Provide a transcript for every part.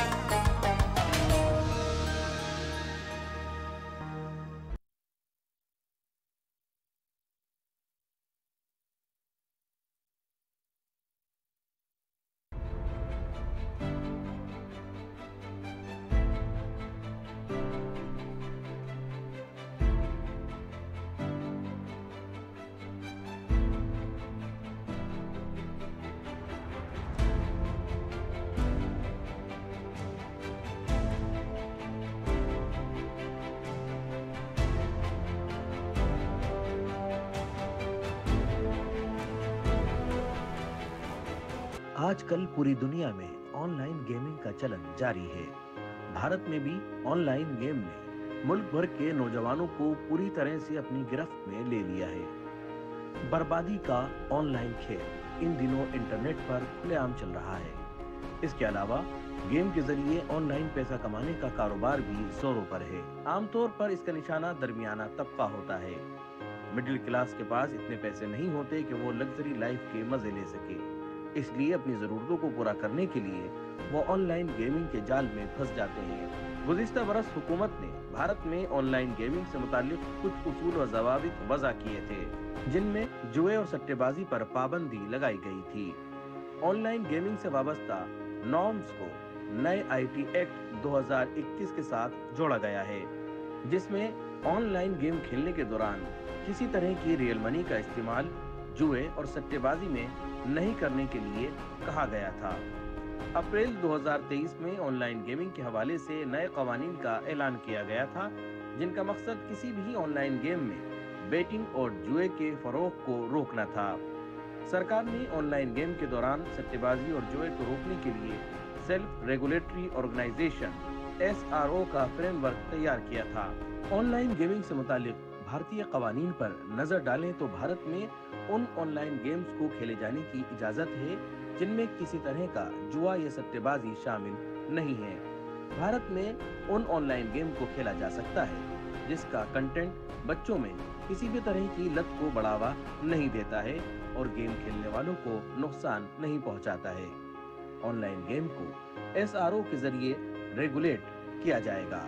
Bye. आजकल पूरी दुनिया में ऑनलाइन गेमिंग का चलन जारी है। भारत में भी ऑनलाइन गेम ने मुल्क भर के नौजवानों को पूरी तरह से अपनी गिरफ्त में ले लिया है। बर्बादी का ऑनलाइन खेल इन दिनों इंटरनेट पर खुलेआम चल रहा है। इसके अलावा गेम के ज़रिए ऑनलाइन पैसा कमाने का कारोबार भी जोरों पर है। आमतौर पर इसका निशाना दरमियाना तबका होता है। मिडिल क्लास के पास इतने पैसे नहीं होते कि वो लग्जरी लाइफ के मज़े ले सके। इसलिए अपनी ज़रूरतों को पूरा करने के लिए वो ऑनलाइन गेमिंग के जाल में फंस जाते हैं। गुजशत बरस हुकूमत ने भारत में ऑनलाइन गेमिंग से मुतालिक कुछ उसूल और जवाबित वजह किए थे, जिनमें जुए और सट्टेबाजी पर पाबंदी लगाई गई थी। ऑनलाइन गेमिंग से वाबस्ता नॉर्म्स को नए आईटी एक्ट 2021 के साथ जोड़ा गया है, जिसमें ऑनलाइन गेम खेलने के दौरान किसी तरह की रियल मनी का इस्तेमाल जुए और सट्टेबाजी में नहीं करने के लिए कहा गया था। अप्रैल 2023 में ऑनलाइन गेमिंग के हवाले से नए कवानीन का ऐलान किया गया था, जिनका मकसद किसी भी ऑनलाइन गेम में बेटिंग और जुए के फरोग को रोकना था। सरकार ने ऑनलाइन गेम के दौरान सट्टेबाजी और जुए को रोकने के लिए सेल्फ रेगुलेटरी ऑर्गेनाइजेशन एसआरओ का फ्रेमवर्क तैयार किया था। ऑनलाइन गेमिंग से मुतालिक भारतीय कवानीन पर नज़र डालें तो भारत में उन ऑनलाइन गेम्स को खेले जाने की इजाज़त है, जिनमें किसी तरह का जुआ या सट्टेबाजी शामिल नहीं है। भारत में उन ऑनलाइन गेम को खेला जा सकता है, जिसका कंटेंट बच्चों में किसी भी तरह की लत को बढ़ावा नहीं देता है और गेम खेलने वालों को नुकसान नहीं पहुंचाता है। ऑनलाइन गेम को एसआरओ के ज़रिए रेगुलेट किया जाएगा,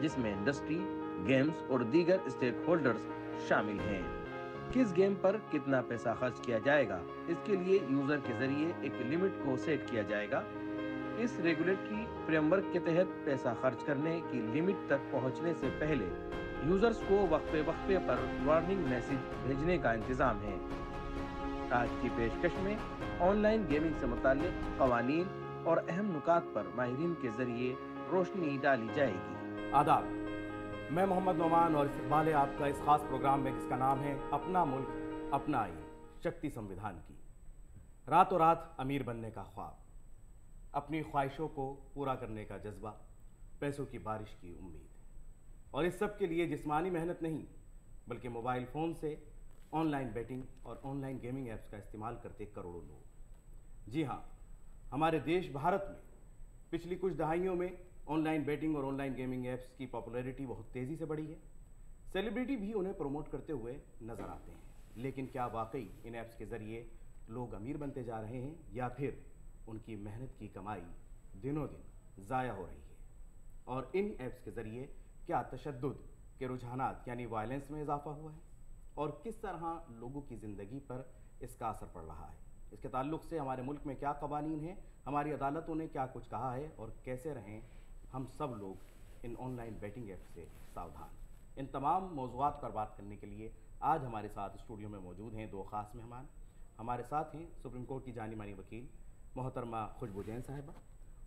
जिसमें इंडस्ट्री गेम्स और दीगर स्टेक होल्डर्स शामिल हैं। किस गेम पर कितना पैसा खर्च किया जाएगा, इसके लिए यूज़र के ज़रिए एक लिमिट को सेट किया जाएगा। इस रेगुलेटरी फ्रेमवर्क के तहत पैसा खर्च करने की लिमिट तक पहुँचने से पहले यूज़र्स को वक्फे वक्फे पर वार्निंग मैसेज भेजने का इंतज़ाम है। आज की पेशकश में ऑनलाइन गेमिंग से मुतालिक कवानीन और अहम नुकात पर माहरीन के ज़रिए रोशनी डाली जाएगी। आदाब। मैं मोहम्मद नोमान और इस्तेमाल आपका इस खास प्रोग्राम में जिसका नाम है अपना मुल्क, अपना आइन शक्ति संविधान की। रातों रात अमीर बनने का ख्वाब, अपनी ख्वाहिशों को पूरा करने का जज्बा, पैसों की बारिश की उम्मीद। और इस सब के लिए जिस्मानी मेहनत नहीं, बल्कि मोबाइल फ़ोन से ऑनलाइन बैटिंग और ऑनलाइन गेमिंग ऐप्स का इस्तेमाल करते करोड़ों लोग। जी हाँ हमारे देश भारत में पिछली कुछ दहाइयों में ऑनलाइन बैटिंग और ऑनलाइन गेमिंग ऐप्स की पॉपुलैरिटी बहुत तेज़ी से बढ़ी है। सेलिब्रिटी भी उन्हें प्रमोट करते हुए नज़र आते हैं। लेकिन क्या वाकई इन ऐप्स के ज़रिए लोग अमीर बनते जा रहे हैं या फिर उनकी मेहनत की कमाई दिनों दिन ज़ाया हो रही है? और इन ऐप्स के ज़रिए क्या तशद के रुझान यानी वायलेंस में इजाफा हुआ है? और किस तरह लोगों की ज़िंदगी पर इसका असर पड़ रहा है? इसके ताल्लुक से हमारे मुल्क में क्या कवानीन हैं? हमारी अदालतों ने क्या कुछ कहा है? और कैसे रहें हम सब लोग इन ऑनलाइन बैटिंग ऐप से सावधान। इन तमाम मौजूद पर बात करने के लिए आज हमारे साथ स्टूडियो में मौजूद हैं दो ख़ास मेहमान। हमारे साथ हैं सुप्रीम कोर्ट की जानी मानी वकील मोहतरमा खुशबू जैन साहिबा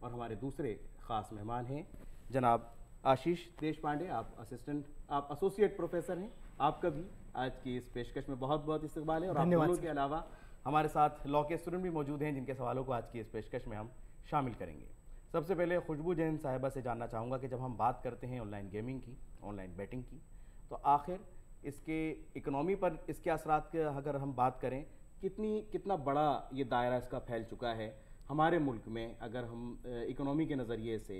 और हमारे दूसरे ख़ास मेहमान हैं जनाब आशीष देश पांडे आप असिस्टेंट आप एसोसिएट प्रोफेसर हैं। आपका भी आज की इस पेशकश में बहुत बहुत इस्तेमाल है और आप दोनों के अलावा हमारे साथ लॉ के स्टूडेंट भी मौजूद हैं जिनके सवालों को आज की इस पेशकश में हम शामिल करेंगे। सबसे पहले खुशबू जैन साहिबा से जानना चाहूँगा कि जब हम बात करते हैं ऑनलाइन गेमिंग की ऑनलाइन बैटिंग की तो आखिर इसके इकनॉमी पर, इसके असरात के अगर हम बात करें, कितनी, कितना बड़ा ये दायरा इसका फैल चुका है? हमारे मुल्क में अगर हम इकोनॉमी के नज़रिए से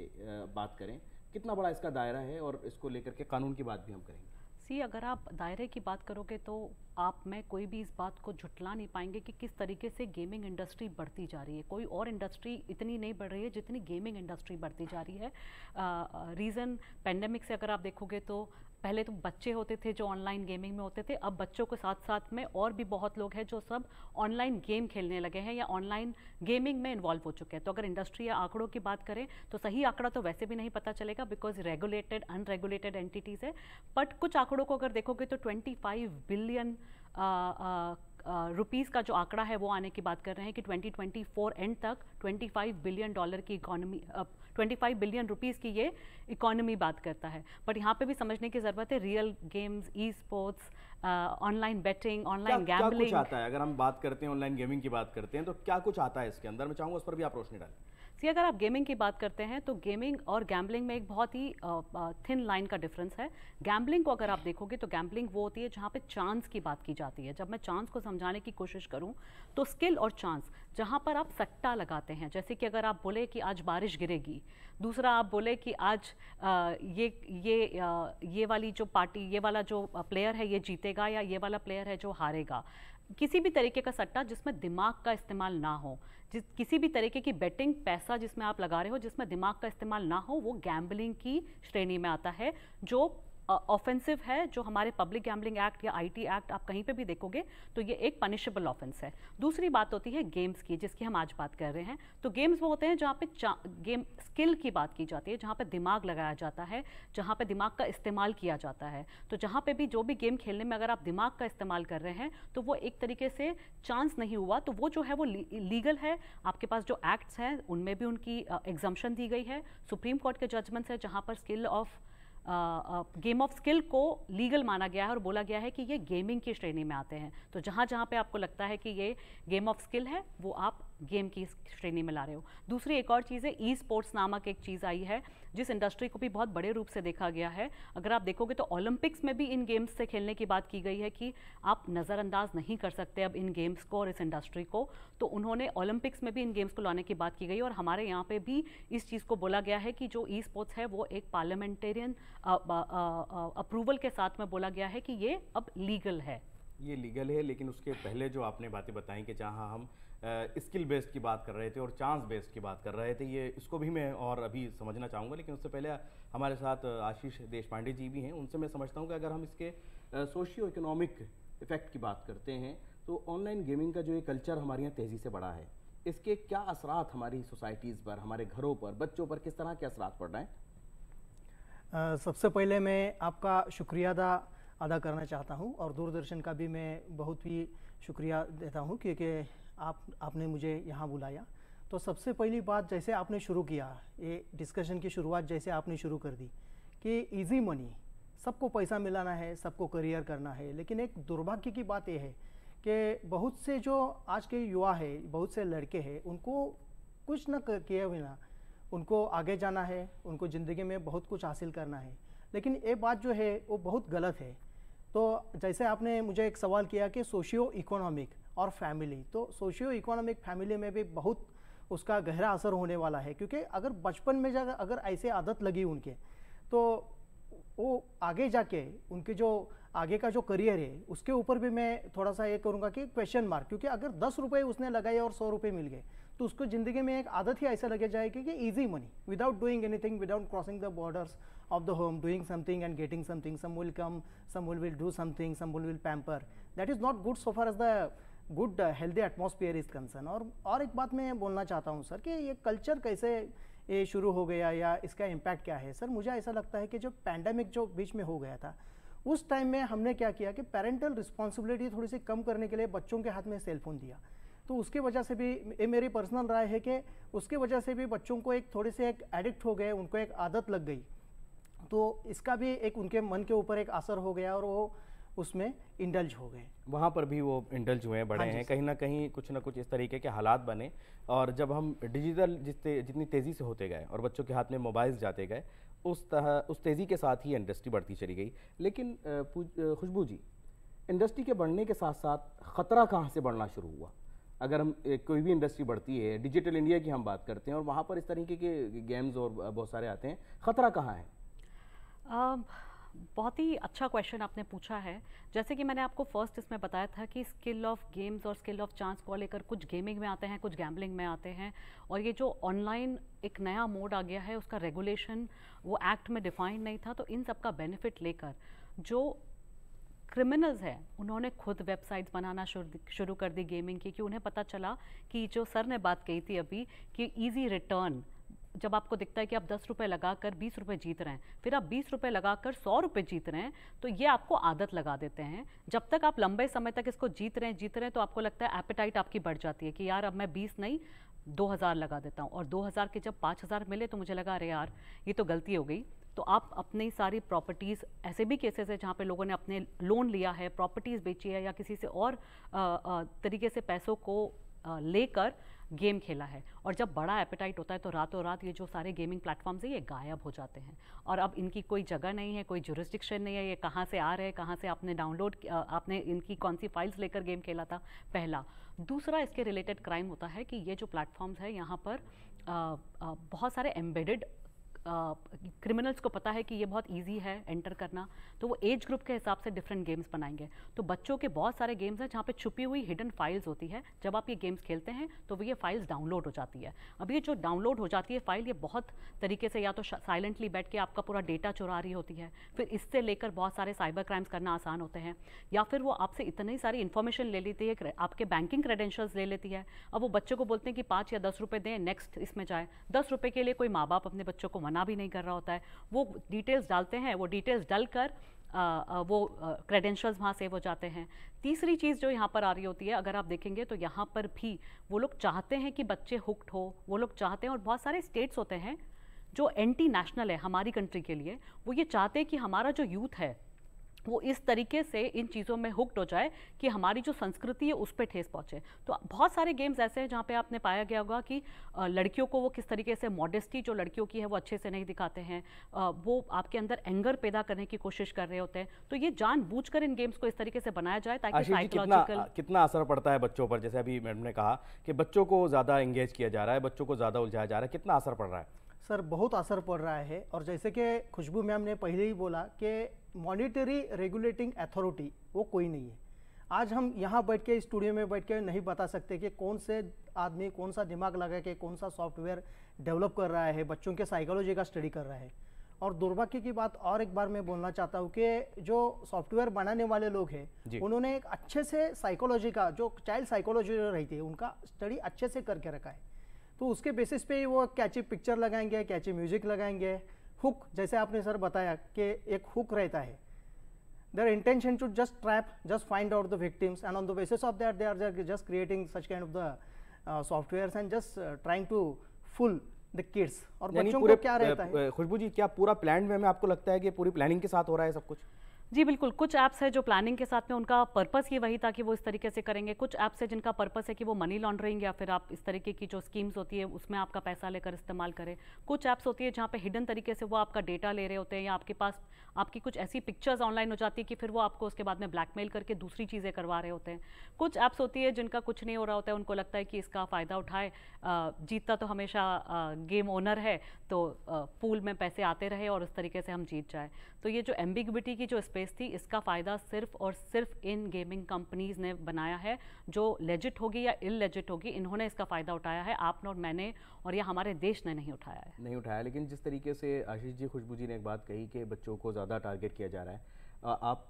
बात करें, कितना बड़ा इसका दायरा है और इसको लेकर के कानून की बात भी हम करेंगे? सी, अगर आप दायरे की बात करोगे तो आप में कोई भी इस बात को झुटला नहीं पाएँगे कि किस तरीके से गेमिंग इंडस्ट्री बढ़ती जा रही है। कोई और इंडस्ट्री इतनी नहीं बढ़ रही है जितनी गेमिंग इंडस्ट्री बढ़ती जा रही है। रीज़न पेंडेमिक से अगर आप देखोगे तो पहले तो बच्चे होते थे जो ऑनलाइन गेमिंग में होते थे, अब बच्चों के साथ साथ में और भी बहुत लोग हैं जो सब ऑनलाइन गेम खेलने लगे हैं या ऑनलाइन गेमिंग में इन्वॉल्व हो चुके हैं। तो अगर इंडस्ट्री या आंकड़ों की बात करें तो सही आंकड़ा तो वैसे भी नहीं पता चलेगा बिकॉज़ रेगुलेटेड अनरेगुलेटेड एंटिटीज़ है। बट कुछ आंकड़ों को अगर देखोगे तो ट्वेंटी बिलियन रुपीज़ का जो आंकड़ा है वो आने की बात कर रहे हैं कि 2024 एंड तक 25 बिलियन डॉलर की इकोनॉमी 25 बिलियन रुपीज़ की ये इकोनॉमी बात करता है। बट यहाँ पे भी समझने की ज़रूरत है real games e sports online betting online gambling क्या कुछ आता है? अगर हम बात करते हैं ऑनलाइन गेमिंग की बात करते हैं तो क्या कुछ आता है इसके अंदर? मैं चाहूँगा उस पर भी आप रोशनी डालें। सी अगर आप गेमिंग की बात करते हैं तो गेमिंग और गैम्बलिंग में एक बहुत ही थिन लाइन का डिफरेंस है। गैम्बलिंग को अगर आप देखोगे तो गैम्बलिंग वो होती है जहाँ पे चांस की बात की जाती है। जब मैं चांस को समझाने की कोशिश करूँ तो स्किल और चांस जहाँ पर आप सट्टा लगाते हैं। जैसे कि अगर आप बोले कि आज बारिश गिरेगी दूसरा आप बोले कि आज आ, ये ये आ, ये वाली जो पार्टी ये वाला जो प्लेयर है ये जीतेगा या ये वाला प्लेयर है जो हारेगा। किसी भी तरीके का सट्टा जिसमें दिमाग का इस्तेमाल ना हो, जिस, किसी भी तरीके की बेटिंग पैसा जिसमें आप लगा रहे हो, जिसमें दिमाग का इस्तेमाल ना हो, वो गैम्बलिंग की श्रेणी में आता है, जो ऑफेंसिव है, जो हमारे पब्लिक गैम्बलिंग एक्ट या आईटी एक्ट आप कहीं पे भी देखोगे तो ये एक पनिशेबल ऑफेंस है। दूसरी बात होती है गेम्स की, जिसकी हम आज बात कर रहे हैं। तो गेम्स वो होते हैं जहाँ पे गेम स्किल की बात की जाती है, जहाँ पे दिमाग लगाया जाता है, जहाँ पे दिमाग का इस्तेमाल किया जाता है। तो जहाँ पे भी जो भी गेम खेलने में अगर आप दिमाग का इस्तेमाल कर रहे हैं तो वो एक तरीके से चांस नहीं हुआ तो वो जो है वो लीगल है। आपके पास जो एक्ट्स हैं, उनमें भी उनकी एग्जाम्शन दी गई है। सुप्रीम कोर्ट के जजमेंट्स है, जहाँ पर skill of game of skill को लीगल माना गया है और बोला गया है कि ये गेमिंग की श्रेणी में आते हैं। तो जहाँ जहाँ पे आपको लगता है कि ये गेम ऑफ़ स्किल है, वो आप गेम की श्रेणी में ला रहे हो। दूसरी एक और चीज़ है ई स्पोर्ट्स नामक एक चीज़ आई है, जिस इंडस्ट्री को भी बहुत बड़े रूप से देखा गया है। अगर आप देखोगे तो ओलंपिक्स में भी इन गेम्स से खेलने की बात की गई है कि आप नज़रअंदाज नहीं कर सकते अब इन गेम्स को और इस इंडस्ट्री को। तो उन्होंने ओलंपिक्स में भी इन गेम्स को लाने की बात की गई और हमारे यहाँ पे भी इस चीज़ को बोला गया है कि जो ई स्पोर्ट्स है, वो एक पार्लियामेंटेरियन अप्रूवल के साथ में बोला गया है कि ये अब लीगल है। ये लीगल है, लेकिन उसके पहले जो आपने बातें बताई कि जहाँ हम स्किल बेस्ड की बात कर रहे थे और चांस बेस्ड की बात कर रहे थे, ये इसको भी मैं और अभी समझना चाहूँगा, लेकिन उससे पहले हमारे साथ आशीष देश पांडे जी भी हैं, उनसे मैं समझता हूँ कि अगर हम इसके सोशियो इकोनॉमिक इफ़ेक्ट की बात करते हैं तो ऑनलाइन गेमिंग का जो ये कल्चर हमारे यहाँ तेज़ी से बढ़ा है, इसके क्या असरात हमारी सोसाइटीज़ पर, हमारे घरों पर, बच्चों पर किस तरह के असरात पड़ रहे हैं? सबसे पहले मैं आपका शुक्रिया अदा अदा करना चाहता हूँ और दूरदर्शन का भी मैं बहुत ही शुक्रिया देता हूँ, क्योंकि आप, आपने मुझे यहाँ बुलाया। तो सबसे पहली बात जैसे आपने शुरू किया, ये डिस्कशन की शुरुआत जैसे आपने शुरू कर दी कि इजी मनी सबको पैसा मिलाना है, सबको करियर करना है। लेकिन एक दुर्भाग्य की बात यह है कि बहुत से जो आज के युवा है, बहुत से लड़के हैं, उनको कुछ न किए बिना उनको आगे जाना है, उनको ज़िंदगी में बहुत कुछ हासिल करना है। लेकिन ये बात जो है, वो बहुत गलत है। तो जैसे आपने मुझे एक सवाल किया कि सोशियो इकोनॉमिक और फैमिली तो सोशियो इकोनॉमिक फैमिली में भी बहुत उसका गहरा असर होने वाला है क्योंकि अगर बचपन में जाकर अगर ऐसे आदत लगी उनके तो वो आगे जाके उनके जो आगे का जो करियर है उसके ऊपर भी मैं थोड़ा सा ये करूँगा कि क्वेश्चन मार्क क्योंकि अगर दस रुपये उसने लगाए और सौ रुपये मिल गए तो उसको ज़िंदगी में एक आदत ही ऐसा लगे जाएगी कि easy money without doing anything without crossing the borders of the home doing something and getting something some will come some do something some will, will pamper. That is not good so far as the good healthy atmosphere is concern और और एक बात मैं बोलना चाहता हूँ, sir, कि ये कल्चर कैसे, ये शुरू हो गया या इसका इम्पैक्ट क्या है? सर, मुझे ऐसा लगता है कि जो पैंडमिक जो बीच में हो गया था, उस टाइम में हमने क्या किया कि पेरेंटल रिस्पॉन्सिबिलिटी थोड़ी सी कम करने के लिए बच्चों के हाथ में सेल फ़ोन दिया। तो उसकी वजह से भी ये मेरी पर्सनल राय है कि उसकी वजह से भी बच्चों को एक थोड़े से एक एडिक्ट हो गए, उनको एक आदत लग गई। तो इसका भी एक उनके मन के ऊपर एक असर हो गया और वो उसमें इंडल्ज हो गए। वहाँ पर भी वो इंडल्ज हुए हैं बड़े हाँ हैं। कहीं ना कहीं कुछ ना कुछ इस तरीके के हालात बने और जब हम डिजिटल जितने जितनी तेज़ी से होते गए और बच्चों के हाथ में मोबाइल्स जाते गए उस तरह उस तेज़ी के साथ ही इंडस्ट्री बढ़ती चली गई। लेकिन खुशबू जी इंडस्ट्री के बढ़ने के साथ साथ ख़तरा कहाँ से बढ़ना शुरू हुआ? अगर हम कोई भी इंडस्ट्री बढ़ती है डिजिटल इंडिया की हम बात करते हैं और वहाँ पर इस तरीके के गेम्स और बहुत सारे आते हैं ख़तरा कहाँ है? बहुत ही अच्छा क्वेश्चन आपने पूछा है। जैसे कि मैंने आपको फ़र्स्ट इसमें बताया था कि स्किल ऑफ़ गेम्स और स्किल ऑफ़ चांस को लेकर कुछ गेमिंग में आते हैं, कुछ गैम्बलिंग में आते हैं और ये जो ऑनलाइन एक नया मोड आ गया है, उसका रेगुलेशन वो एक्ट में डिफाइंड नहीं था तो इन सब का बेनिफिट लेकर जो क्रिमिनल्स हैं, उन्होंने खुद वेबसाइट्स बनाना शुरू कर दी गेमिंग की कि उन्हें पता चला कि जो सर ने बात कही थी अभी कि ईजी रिटर्न जब आपको दिखता है कि आप दस रुपये लगा कर बीस रुपये जीत रहे हैं फिर आप बीस रुपये लगा कर सौ रुपये जीत रहे हैं तो ये आपको आदत लगा देते हैं। जब तक आप लंबे समय तक इसको जीत रहे हैं जीत रहे हैं तो आपको लगता है एपेटाइट आपकी बढ़ जाती है कि यार अब मैं बीस नहीं दो हज़ार लगा देता हूँ। और दो हज़ार के जब पाँच हज़ार मिले तो मुझे लगा अरे यार ये तो गलती हो गई। तो आप अपनी सारी प्रॉपर्टीज़ ऐसे भी केसेस है जहाँ पे लोगों ने अपने लोन लिया है प्रॉपर्टीज़ बेची है या किसी से और आ, आ, तरीके से पैसों को लेकर गेम खेला है। और जब बड़ा एपेटाइट होता है तो रातों रात ये जो सारे गेमिंग प्लेटफॉर्म्स हैं ये गायब हो जाते हैं। और अब इनकी कोई जगह नहीं है कोई जुरिस्टिक्शन नहीं है ये कहाँ से आ रहे हैं कहाँ से आपने डाउनलोड आपने इनकी कौन सी फाइल्स लेकर गेम खेला था? पहला। दूसरा इसके रिलेटेड क्राइम होता है कि ये जो प्लेटफॉर्म्स है यहाँ पर आ, आ, बहुत सारे एम्बेडेड क्रिमिनल्स को पता है कि ये बहुत इजी है एंटर करना तो वो एज ग्रुप के हिसाब से डिफरेंट गेम्स बनाएँगे। तो बच्चों के बहुत सारे गेम्स हैं जहाँ पे छुपी हुई हिडन फाइल्स होती है। जब आप ये गेम्स खेलते हैं तो वो ये फाइल्स डाउनलोड हो जाती है। अब ये जो डाउनलोड हो जाती है फ़ाइल ये बहुत तरीके से या तो साइलेंटली बैठ के आपका पूरा डेटा चुरा रही होती है। फिर इससे लेकर बहुत सारे साइबर क्राइम्स करना आसान होते हैं। या फिर वो आपसे इतनी सारी इन्फॉर्मेशन ले लेती है आपके बैंकिंग क्रेडेंशियल्स ले लेती है। अब वो बच्चों को बोलते हैं कि पाँच या दस रुपये दें नेक्स्ट इसमें जाए। दस रुपये के लिए कोई माँ बाप अपने बच्चों को मना भी नहीं कर रहा होता है। वो डिटेल्स डालते हैं, वो डिटेल्स डल कर वो क्रेडेंशियल्स वहाँ सेव हो जाते हैं। तीसरी चीज़ जो यहाँ पर आ रही होती है, अगर आप देखेंगे तो यहाँ पर भी वो लोग चाहते हैं कि बच्चे हुक्ड हो, वो लोग चाहते हैं और बहुत सारे स्टेट्स होते हैं जो एंटी नेशनल है हमारी कंट्री के लिए। वो ये चाहते हैं कि हमारा जो यूथ है वो इस तरीके से इन चीज़ों में हुक्ड हो जाए कि हमारी जो संस्कृति है उस पर ठेस पहुँचे। तो बहुत सारे गेम्स ऐसे हैं जहाँ पे आपने पाया गया होगा कि लड़कियों को वो किस तरीके से मॉडेस्टी जो लड़कियों की है वो अच्छे से नहीं दिखाते हैं। वो आपके अंदर एंगर पैदा करने की कोशिश कर रहे होते हैं। तो ये जान इन गेम्स को इस तरीके से बनाया जाए ताकि साइकोलॉजिकल कितना असर पड़ता है बच्चों पर? जैसे अभी मैडम ने कहा कि बच्चों को ज़्यादा एंगेज किया जा रहा है बच्चों को ज़्यादा उलझाया जा रहा है। कितना असर पड़ रहा है? सर बहुत असर पड़ रहा है और जैसे कि खुशबू मैम ने पहले ही बोला कि मॉनिटरी रेगुलेटिंग अथॉरिटी वो कोई नहीं है। आज हम यहाँ बैठ के स्टूडियो में बैठ के नहीं बता सकते कि कौन से आदमी कौन सा दिमाग लगा के कौन सा सॉफ्टवेयर डेवलप कर रहा है बच्चों के साइकोलॉजी का स्टडी कर रहा है। और दुर्भाग्य की बात और एक बार मैं बोलना चाहता हूँ कि जो सॉफ्टवेयर बनाने वाले लोग हैं उन्होंने एक अच्छे से साइकोलॉजी का जो चाइल्ड साइकोलॉजी रहती है उनका स्टडी अच्छे से करके रखा है। तो उसके बेसिस पे वो कैची पिक्चर लगाएँगे कैची म्यूज़िक लगाएँगे। हुक जैसे आपने सर बताया कि एक हुक रहता है। Their intention to just trap just find out the victims and on the basis of that they are just creating such kind of the software and just trying to fool the kids और बच्चों को क्या रहता है? खुशबू जी क्या पूरा plan में आपको लगता है कि पूरी प्लानिंग के साथ हो रहा है सब कुछ? जी, बिल्कुल। कुछ ऐप्स है जो प्लानिंग के साथ में उनका पर्पस ये वही था कि वो इस तरीके से करेंगे। कुछ ऐप्स है जिनका पर्पस है कि वो मनी लॉन्ड्रिंग या फिर आप इस तरीके की जो स्कीम्स होती है, उसमें आपका पैसा लेकर इस्तेमाल करें। कुछ ऐप्स होती है जहाँ पे हिडन तरीके से वो आपका डेटा ले रहे होते हैं या आपके पास आपकी कुछ ऐसी पिक्चर्स ऑनलाइन हो जाती है कि फिर वो आपको उसके बाद में ब्लैकमेल करके दूसरी चीज़ें करवा रहे होते हैं। कुछ ऐप्स होती है जिनका कुछ नहीं हो रहा होता है, उनको लगता है कि इसका फ़ायदा उठाए। जीतता तो हमेशा गेम ओनर है तो पूल में पैसे आते रहे और उस तरीके से हम जीत जाए। तो ये जो एम्बिग्विटी की जो स्पेस थी, इसका फ़ायदा सिर्फ़ और सिर्फ़ इन गेमिंग कंपनीज़ ने बनाया है, जो लेजिट होगी या इल लेजिट होगी, इन्होंने इसका फ़ायदा उठाया है आपने और मैंने, और यह हमारे देश ने नहीं उठाया है। नहीं उठाया, लेकिन जिस तरीके से आशीष जी खुशबू जी ने एक बात कही कि बच्चों को ज़्यादा टारगेट किया जा रहा है। आप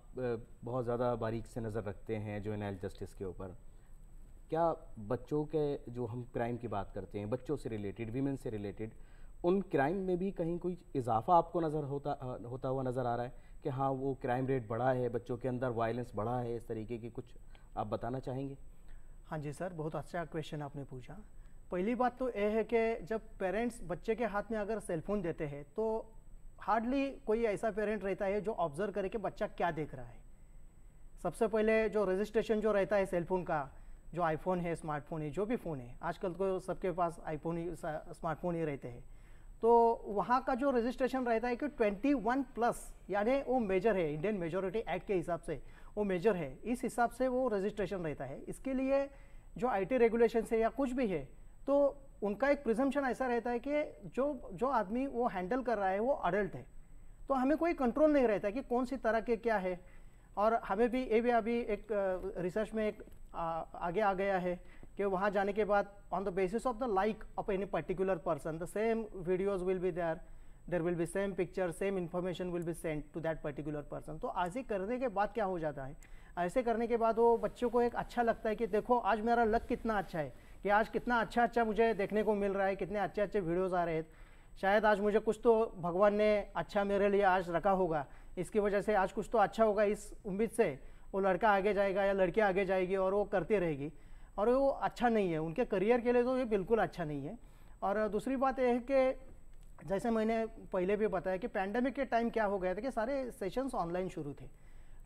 बहुत ज़्यादा बारीक से नज़र रखते हैं जो एनएल जस्टिस के ऊपर। क्या बच्चों के जो हम क्राइम की बात करते हैं, बच्चों से रिलेटेड वीमेन से रिलेटेड उन क्राइम में भी कहीं कोई इजाफा आपको नज़र होता होता हुआ नज़र आ रहा है कि हाँ वो क्राइम रेट बढ़ा है, बच्चों के अंदर वायलेंस बढ़ा है, इस तरीके की कुछ आप बताना चाहेंगे? हाँ जी सर, बहुत अच्छा क्वेश्चन आपने पूछा। पहली बात तो यह है कि जब पेरेंट्स बच्चे के हाथ में अगर सेलफोन देते हैं तो हार्डली कोई ऐसा पेरेंट रहता है जो ऑब्ज़र्व करे कि बच्चा क्या देख रहा है। सबसे पहले जो रजिस्ट्रेशन जो रहता है सेलफोन का, जो आईफोन है स्मार्टफ़ोन है, जो भी फ़ोन है, आजकल तो सबके पास आईफोन ही स्मार्टफ़ोन ही रहते हैं। तो वहाँ का जो रजिस्ट्रेशन रहता है कि 21 प्लस यानी वो मेजर है इंडियन मेजोरिटी एक्ट के हिसाब से वो मेजर है, इस हिसाब से वो रजिस्ट्रेशन रहता है। इसके लिए जो आईटी रेगुलेशन है या कुछ भी है तो उनका एक प्रिजम्पन ऐसा रहता है कि जो जो आदमी वो हैंडल कर रहा है वो अडल्ट है। तो हमें कोई कंट्रोल नहीं रहता कि कौन सी तरह के क्या है। और हमें भी ये भी अभी एक रिसर्च में एक आ, आगे आ गया है कि वहाँ जाने के बाद on the basis of the like of any particular person the same videos will be there there will be same picture same information will be send to that particular person तो ऐसे करने के बाद क्या हो जाता है? ऐसे करने के बाद वो बच्चों को एक अच्छा लगता है कि देखो आज मेरा लक कितना अच्छा है। कि आज कितना अच्छा अच्छा मुझे देखने को मिल रहा है, कितने अच्छे अच्छे वीडियोज़ आ रहे हैं। शायद आज मुझे कुछ तो भगवान ने अच्छा मेरे लिए आज रखा होगा। इसकी वजह से आज कुछ तो अच्छा होगा इस उम्मीद से। वो लड़का आगे जाएगा या लड़की आगे जाएगी और वो करती रहेगी। और वो अच्छा नहीं है, उनके करियर के लिए तो ये बिल्कुल अच्छा नहीं है। और दूसरी बात यह है कि जैसे मैंने पहले भी बताया कि पैंडमिक के टाइम क्या हो गया था कि सारे सेशंस ऑनलाइन शुरू थे।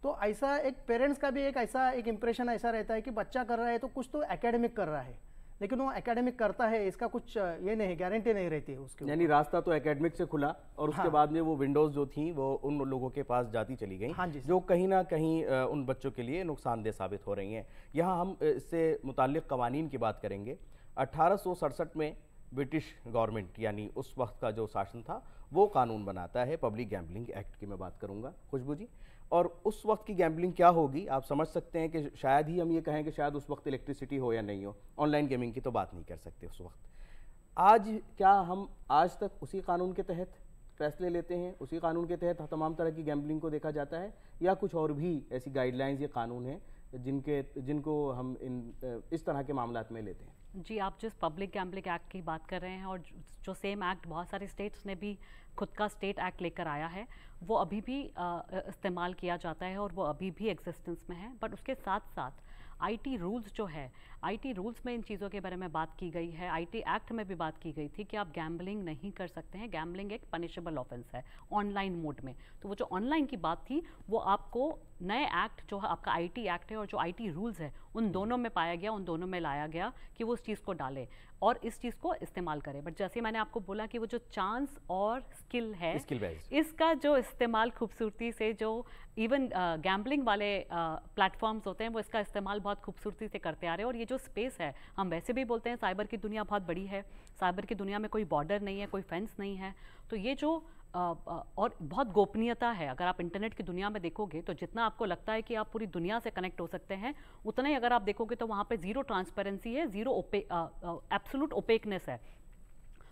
तो ऐसा एक पेरेंट्स का भी एक ऐसा एक इम्प्रेशन ऐसा रहता है कि बच्चा कर रहा है तो कुछ तो एकेडमिक कर रहा है। लेकिन वो एकेडमिक करता है इसका कुछ ये नहीं गारंटी नहीं रहती है उसके यानी रास्ता तो एकेडमिक से खुला और उसके हाँ। बाद में वो विंडोज़ जो थी वो उन लोगों के पास जाती चली गई हाँ जी जो कहीं ना कहीं उन बच्चों के लिए नुकसानदेह साबित हो रही हैं। यहाँ हम इससे मुतल कवानीन की बात करेंगे। अट्ठारह में ब्रिटिश गवर्नमेंट, यानी उस वक्त का जो शासन था, वो कानून बनाता है पब्लिक गैम्बलिंग एक्ट की मैं बात करूँगा, खुशबू जी। और उस वक्त की गैम्बलिंग क्या होगी? आप समझ सकते हैं कि शायद ही हम ये कहें कि शायद उस वक्त इलेक्ट्रिसिटी हो या नहीं हो, ऑनलाइन गेमिंग की तो बात नहीं कर सकते उस वक्त। आज क्या हम आज तक उसी कानून के तहत फैसले लेते हैं? उसी कानून के तहत तमाम तरह की गैम्बलिंग को देखा जाता है? या कुछ और भी ऐसी गाइडलाइंस या कानून हैं जिनके, जिनको हम इन, इस तरह के मामला में लेते हैं? जी, आप जिस पब्लिक गैम्बलिंग एक्ट की बात कर रहे हैं और जो- सेम एक्ट बहुत सारे स्टेट्स ने भी खुद का स्टेट एक्ट लेकर आया है, वो अभी भी इस्तेमाल किया जाता है और वो अभी भी एग्जिस्टेंस में है। बट उसके साथ साथ आईटी रूल्स जो है आईटी रूल्स में इन चीज़ों के बारे में बात की गई है। आईटी एक्ट में भी बात की गई थी कि आप गैम्बलिंग नहीं कर सकते हैं। गैम्बलिंग एक पनिशेबल ऑफेंस है ऑनलाइन मोड में। तो वो जो ऑनलाइन की बात थी, वो आपको नए एक्ट जो आपका आईटी एक्ट है और जो आईटी रूल्स है उन दोनों में पाया गया उन दोनों में लाया गया कि वो उस चीज़ को डाले और इस चीज़ को इस्तेमाल करें। बट जैसे मैंने आपको बोला कि वो जो चांस और स्किल है स्किल इसका जो इस्तेमाल खूबसूरती से जो इवन गैम्बलिंग वाले प्लेटफॉर्म्स होते हैं वो इसका इस्तेमाल बहुत खूबसूरती से करते आ रहे हैं। और ये जो स्पेस है हम वैसे भी बोलते हैं साइबर की दुनिया बहुत बड़ी है साइबर की दुनिया में कोई बॉर्डर नहीं है कोई फेंस नहीं है। तो ये जो और बहुत गोपनीयता है। अगर आप इंटरनेट की दुनिया में देखोगे तो जितना आपको लगता है कि आप पूरी दुनिया से कनेक्ट हो सकते हैं, उतना ही अगर आप देखोगे तो वहाँ पे ज़ीरो ट्रांसपेरेंसी है, ज़ीरो ओपे एब्सोलूट ओपेकनेस है।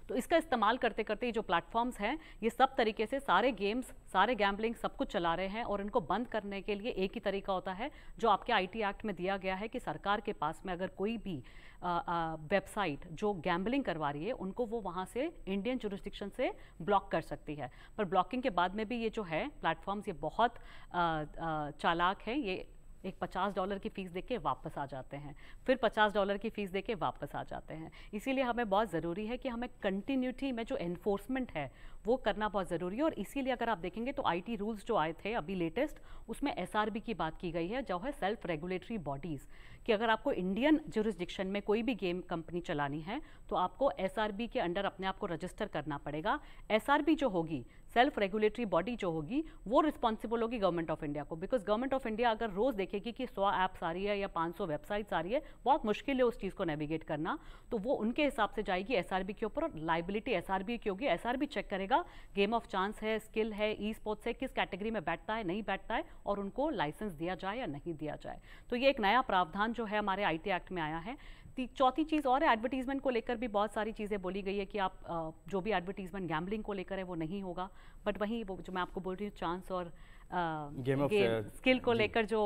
तो इसका इस्तेमाल करते करते ये जो प्लेटफॉर्म्स हैं, ये सब तरीके से सारे गेम्स, सारे गैम्बलिंग सब कुछ चला रहे हैं और इनको बंद करने के लिए एक ही तरीका होता है, जो आपके आईटी एक्ट में दिया गया है कि सरकार के पास में अगर कोई भी वेबसाइट जो गैम्बलिंग करवा रही है उनको वो वहाँ से इंडियन जुरिस्डिक्शन से ब्लॉक कर सकती है। पर ब्लॉकिंग के बाद में भी ये जो है प्लेटफॉर्म्स ये बहुत आ, आ, चालाक हैं ये एक पचास डॉलर की फ़ीस देके वापस आ जाते हैं। फिर पचास डॉलर की फ़ीस देके वापस आ जाते हैं। इसीलिए हमें बहुत ज़रूरी है कि हमें कंटिन्यूटी में जो एनफोर्समेंट है, वो करना बहुत ज़रूरी है। और इसीलिए अगर आप देखेंगे तो आईटी रूल्स जो आए थे अभी लेटेस्ट उसमें एसआरबी की बात की गई है, जो है सेल्फ रेगुलेटरी बॉडीज़ कि अगर आपको इंडियन जुरिस्डिक्शन में कोई भी गेम कंपनी चलानी है तो आपको एसआरबी के अंडर अपने आप को रजिस्टर करना पड़ेगा। एसआरबी जो होगी सेल्फ रेगुलेटरी बॉडी जो होगी, वो रिस्पॉन्सिबल होगी गवर्नमेंट ऑफ़ इंडिया को। बिकॉज़ गवर्नमेंट ऑफ़ इंडिया अगर रोज़ देखेगी कि सौ ऐप्स आ रही है या 500 वेबसाइट्स आ रही है, बहुत मुश्किल है उस चीज़ को नेविगेट करना। तो वो उनके हिसाब से जाएगी एसआरबी के ऊपर और लाइबिलिटी एसआरबी की होगी। एसआरबी चेक करेगा गेम ऑफ़ चांस है स्किल है ई स्पोर्ट्स है, किस कैटेगरी में बैठता है, नहीं बैठता है और उनको लाइसेंस दिया जाए या नहीं दिया जाए। तो ये एक नया प्रावधान जो है हमारे आईटी एक्ट में आया है। चौथी चीज़ और है एडवर्टीजमेंट को लेकर भी बहुत सारी चीज़ें बोली गई है कि आप जो भी एडवर्टीजमेंट गैम्बलिंग को लेकर है वो नहीं होगा। बट वहीं वो जो मैं आपको बोल रही हूँ चांस और स्किल को लेकर जो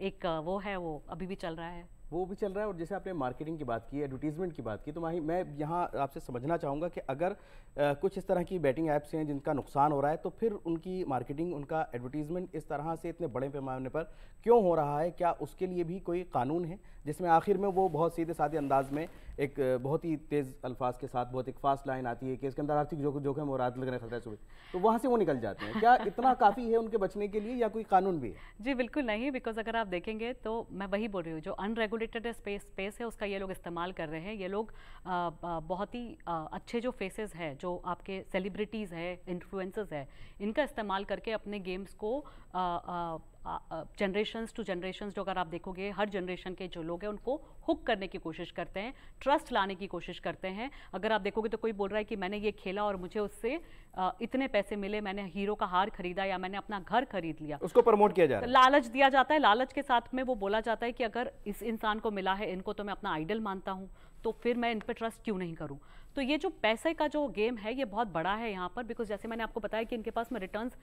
एक वो है वो अभी भी चल रहा है। वो भी चल रहा है और जैसे आपने मार्केटिंग की बात की एडवर्टीजमेंट की बात की तो माही मैं यहाँ आपसे समझना चाहूँगा कि अगर अ, कुछ इस तरह की बैटिंग ऐप्स हैं जिनका नुकसान हो रहा है तो फिर उनकी मार्केटिंग उनका एडवर्टीजमेंट इस तरह से इतने बड़े पैमाने पर क्यों हो रहा है? क्या उसके लिए भी कोई कानून है? जिसमें आखिर में वो बहुत सीधे साधे अंदाज में एक बहुत ही तेज़ अल्फाज के साथ बहुत एक फास्ट लाइन आती है कि इसके अंदर आर्थिक जोखिम जोखिम और रात लगने खतरा सुबह। तो वहाँ से वो निकल जाते हैं। क्या इतना काफ़ी है उनके बचने के लिए या कोई कानून भी है? जी बिल्कुल नहीं बिकॉज़ अगर आप देखेंगे तो मैं वही बोल रही हूँ जो अनरेगुलेटेड स्पेस स्पेस है, उसका ये लोग इस्तेमाल कर रहे हैं। ये लोग बहुत ही अच्छे जो फेसेस हैं, जो आपके सेलिब्रिटीज़ है इन्फ्लुएंसर्स है, इनका इस्तेमाल करके अपने गेम्स को अ, टू जनरेशन जो अगर आप देखोगे हर जनरेशन के जो लोग हैं उनको हुक करने की कोशिश करते हैं ट्रस्ट लाने की कोशिश करते हैं। अगर आप देखोगे तो कोई बोल रहा है कि मैंने ये खेला और मुझे उससे आ, इतने पैसे मिले मैंने हीरो का हार खरीदा या मैंने अपना घर खरीद लिया। उसको प्रमोट किया जा रहा है। लालच दिया जाता है। लालच के साथ में वो बोला जाता है कि अगर इस इंसान को मिला है इनको तो मैं अपना आइडल मानता हूँ तो फिर मैं इन पर ट्रस्ट क्यों नहीं करूँ? तो ये जो पैसे का जो गेम है, ये बहुत बड़ा है यहाँ पर बिकॉज़ जैसे मैंने आपको बताया कि इनके पास में returns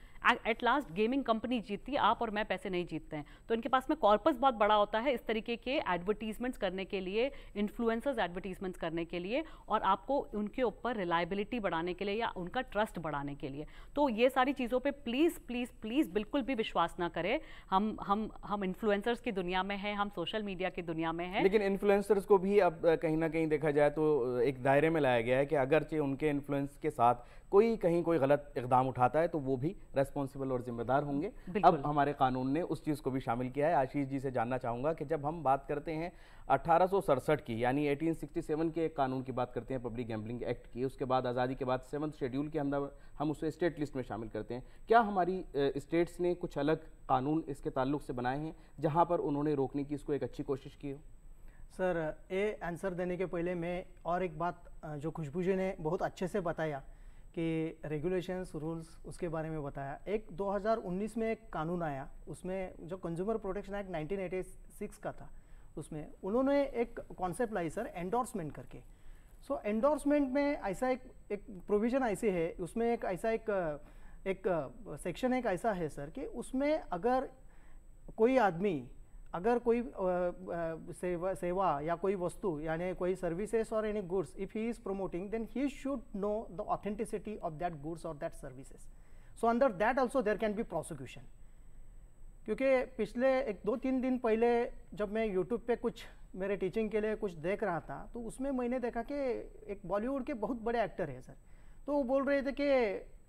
at last gaming company जीतती आप और मैं पैसे नहीं जीतते हैं। तो इनके पास में कॉर्पस बहुत बड़ा होता है इस तरीके के एडवर्टीजमेंट्स करने के लिए इन्फ्लुएंसर्स एडवर्टीजमेंट्स करने के लिए, और आपको उनके ऊपर रिलायबिलिटी बढ़ाने के लिए या उनका ट्रस्ट बढ़ाने के लिए। तो ये सारी चीज़ों पर प्लीज़ प्लीज़ प्लीज़ बिल्कुल भी विश्वास ना करें। हम हम हम इन्फ्लुएंसर्स की दुनिया में हैं, हम सोशल मीडिया की दुनिया में हैं। लेकिन इन्फ्लुएंसर्स को भी अब कहीं ना कहीं देखा जाए तो एक दायरे में लाया गया है कि अगरचे उनके इन्फ्लुएंस के साथ कोई कहीं कोई गलत इकदाम उठाता है तो वो भी रेस्पॉन्सिबल और जिम्मेदार होंगे। अब हमारे कानून ने उस चीज़ को भी शामिल किया है। आशीष जी से जानना चाहूँगा कि जब हम बात करते हैं अठारह की यानी 1867 के एक कानून की बात करते हैं पब्लिक गैम्बलिंग एक्ट की उसके बाद आज़ादी के बाद सेवन्थ शेड्यूल के अंदर हम उसे स्टेट लिस्ट में शामिल करते हैं। क्या हमारी स्टेट्स ने कुछ अलग कानून इसके ताल्लुक से बनाए हैं जहाँ पर उन्होंने रोकने की इसको एक अच्छी कोशिश की हो? सर ए आंसर देने के पहले मैं और एक बात जो खुशबू जी ने बहुत अच्छे से बताया कि रेगुलेशंस रूल्स उसके बारे में बताया। एक 2019 में एक कानून आया उसमें जो कंज्यूमर प्रोटेक्शन एक्ट 1986 का था उसमें उन्होंने एक कॉन्सेप्ट लाई सर एंडोर्समेंट करके। सो so, एंडोर्समेंट में ऐसा एक एक प्रोविज़न ऐसे है उसमें एक ऐसा एक एक सेक्शन एक ऐसा है सर कि उसमें अगर कोई आदमी अगर कोई सेवा सेवा या कोई वस्तु, यानी कोई सर्विसेज़ और any goods if he is promoting then he should know the authenticity of that goods और that services so under that also there can be prosecution क्योंकि पिछले एक दो तीन दिन पहले जब मैं यूट्यूब पे कुछ मेरे टीचिंग के लिए कुछ देख रहा था तो उसमें मैंने देखा कि एक बॉलीवुड के बहुत बड़े एक्टर हैं सर। तो वो बोल रहे थे कि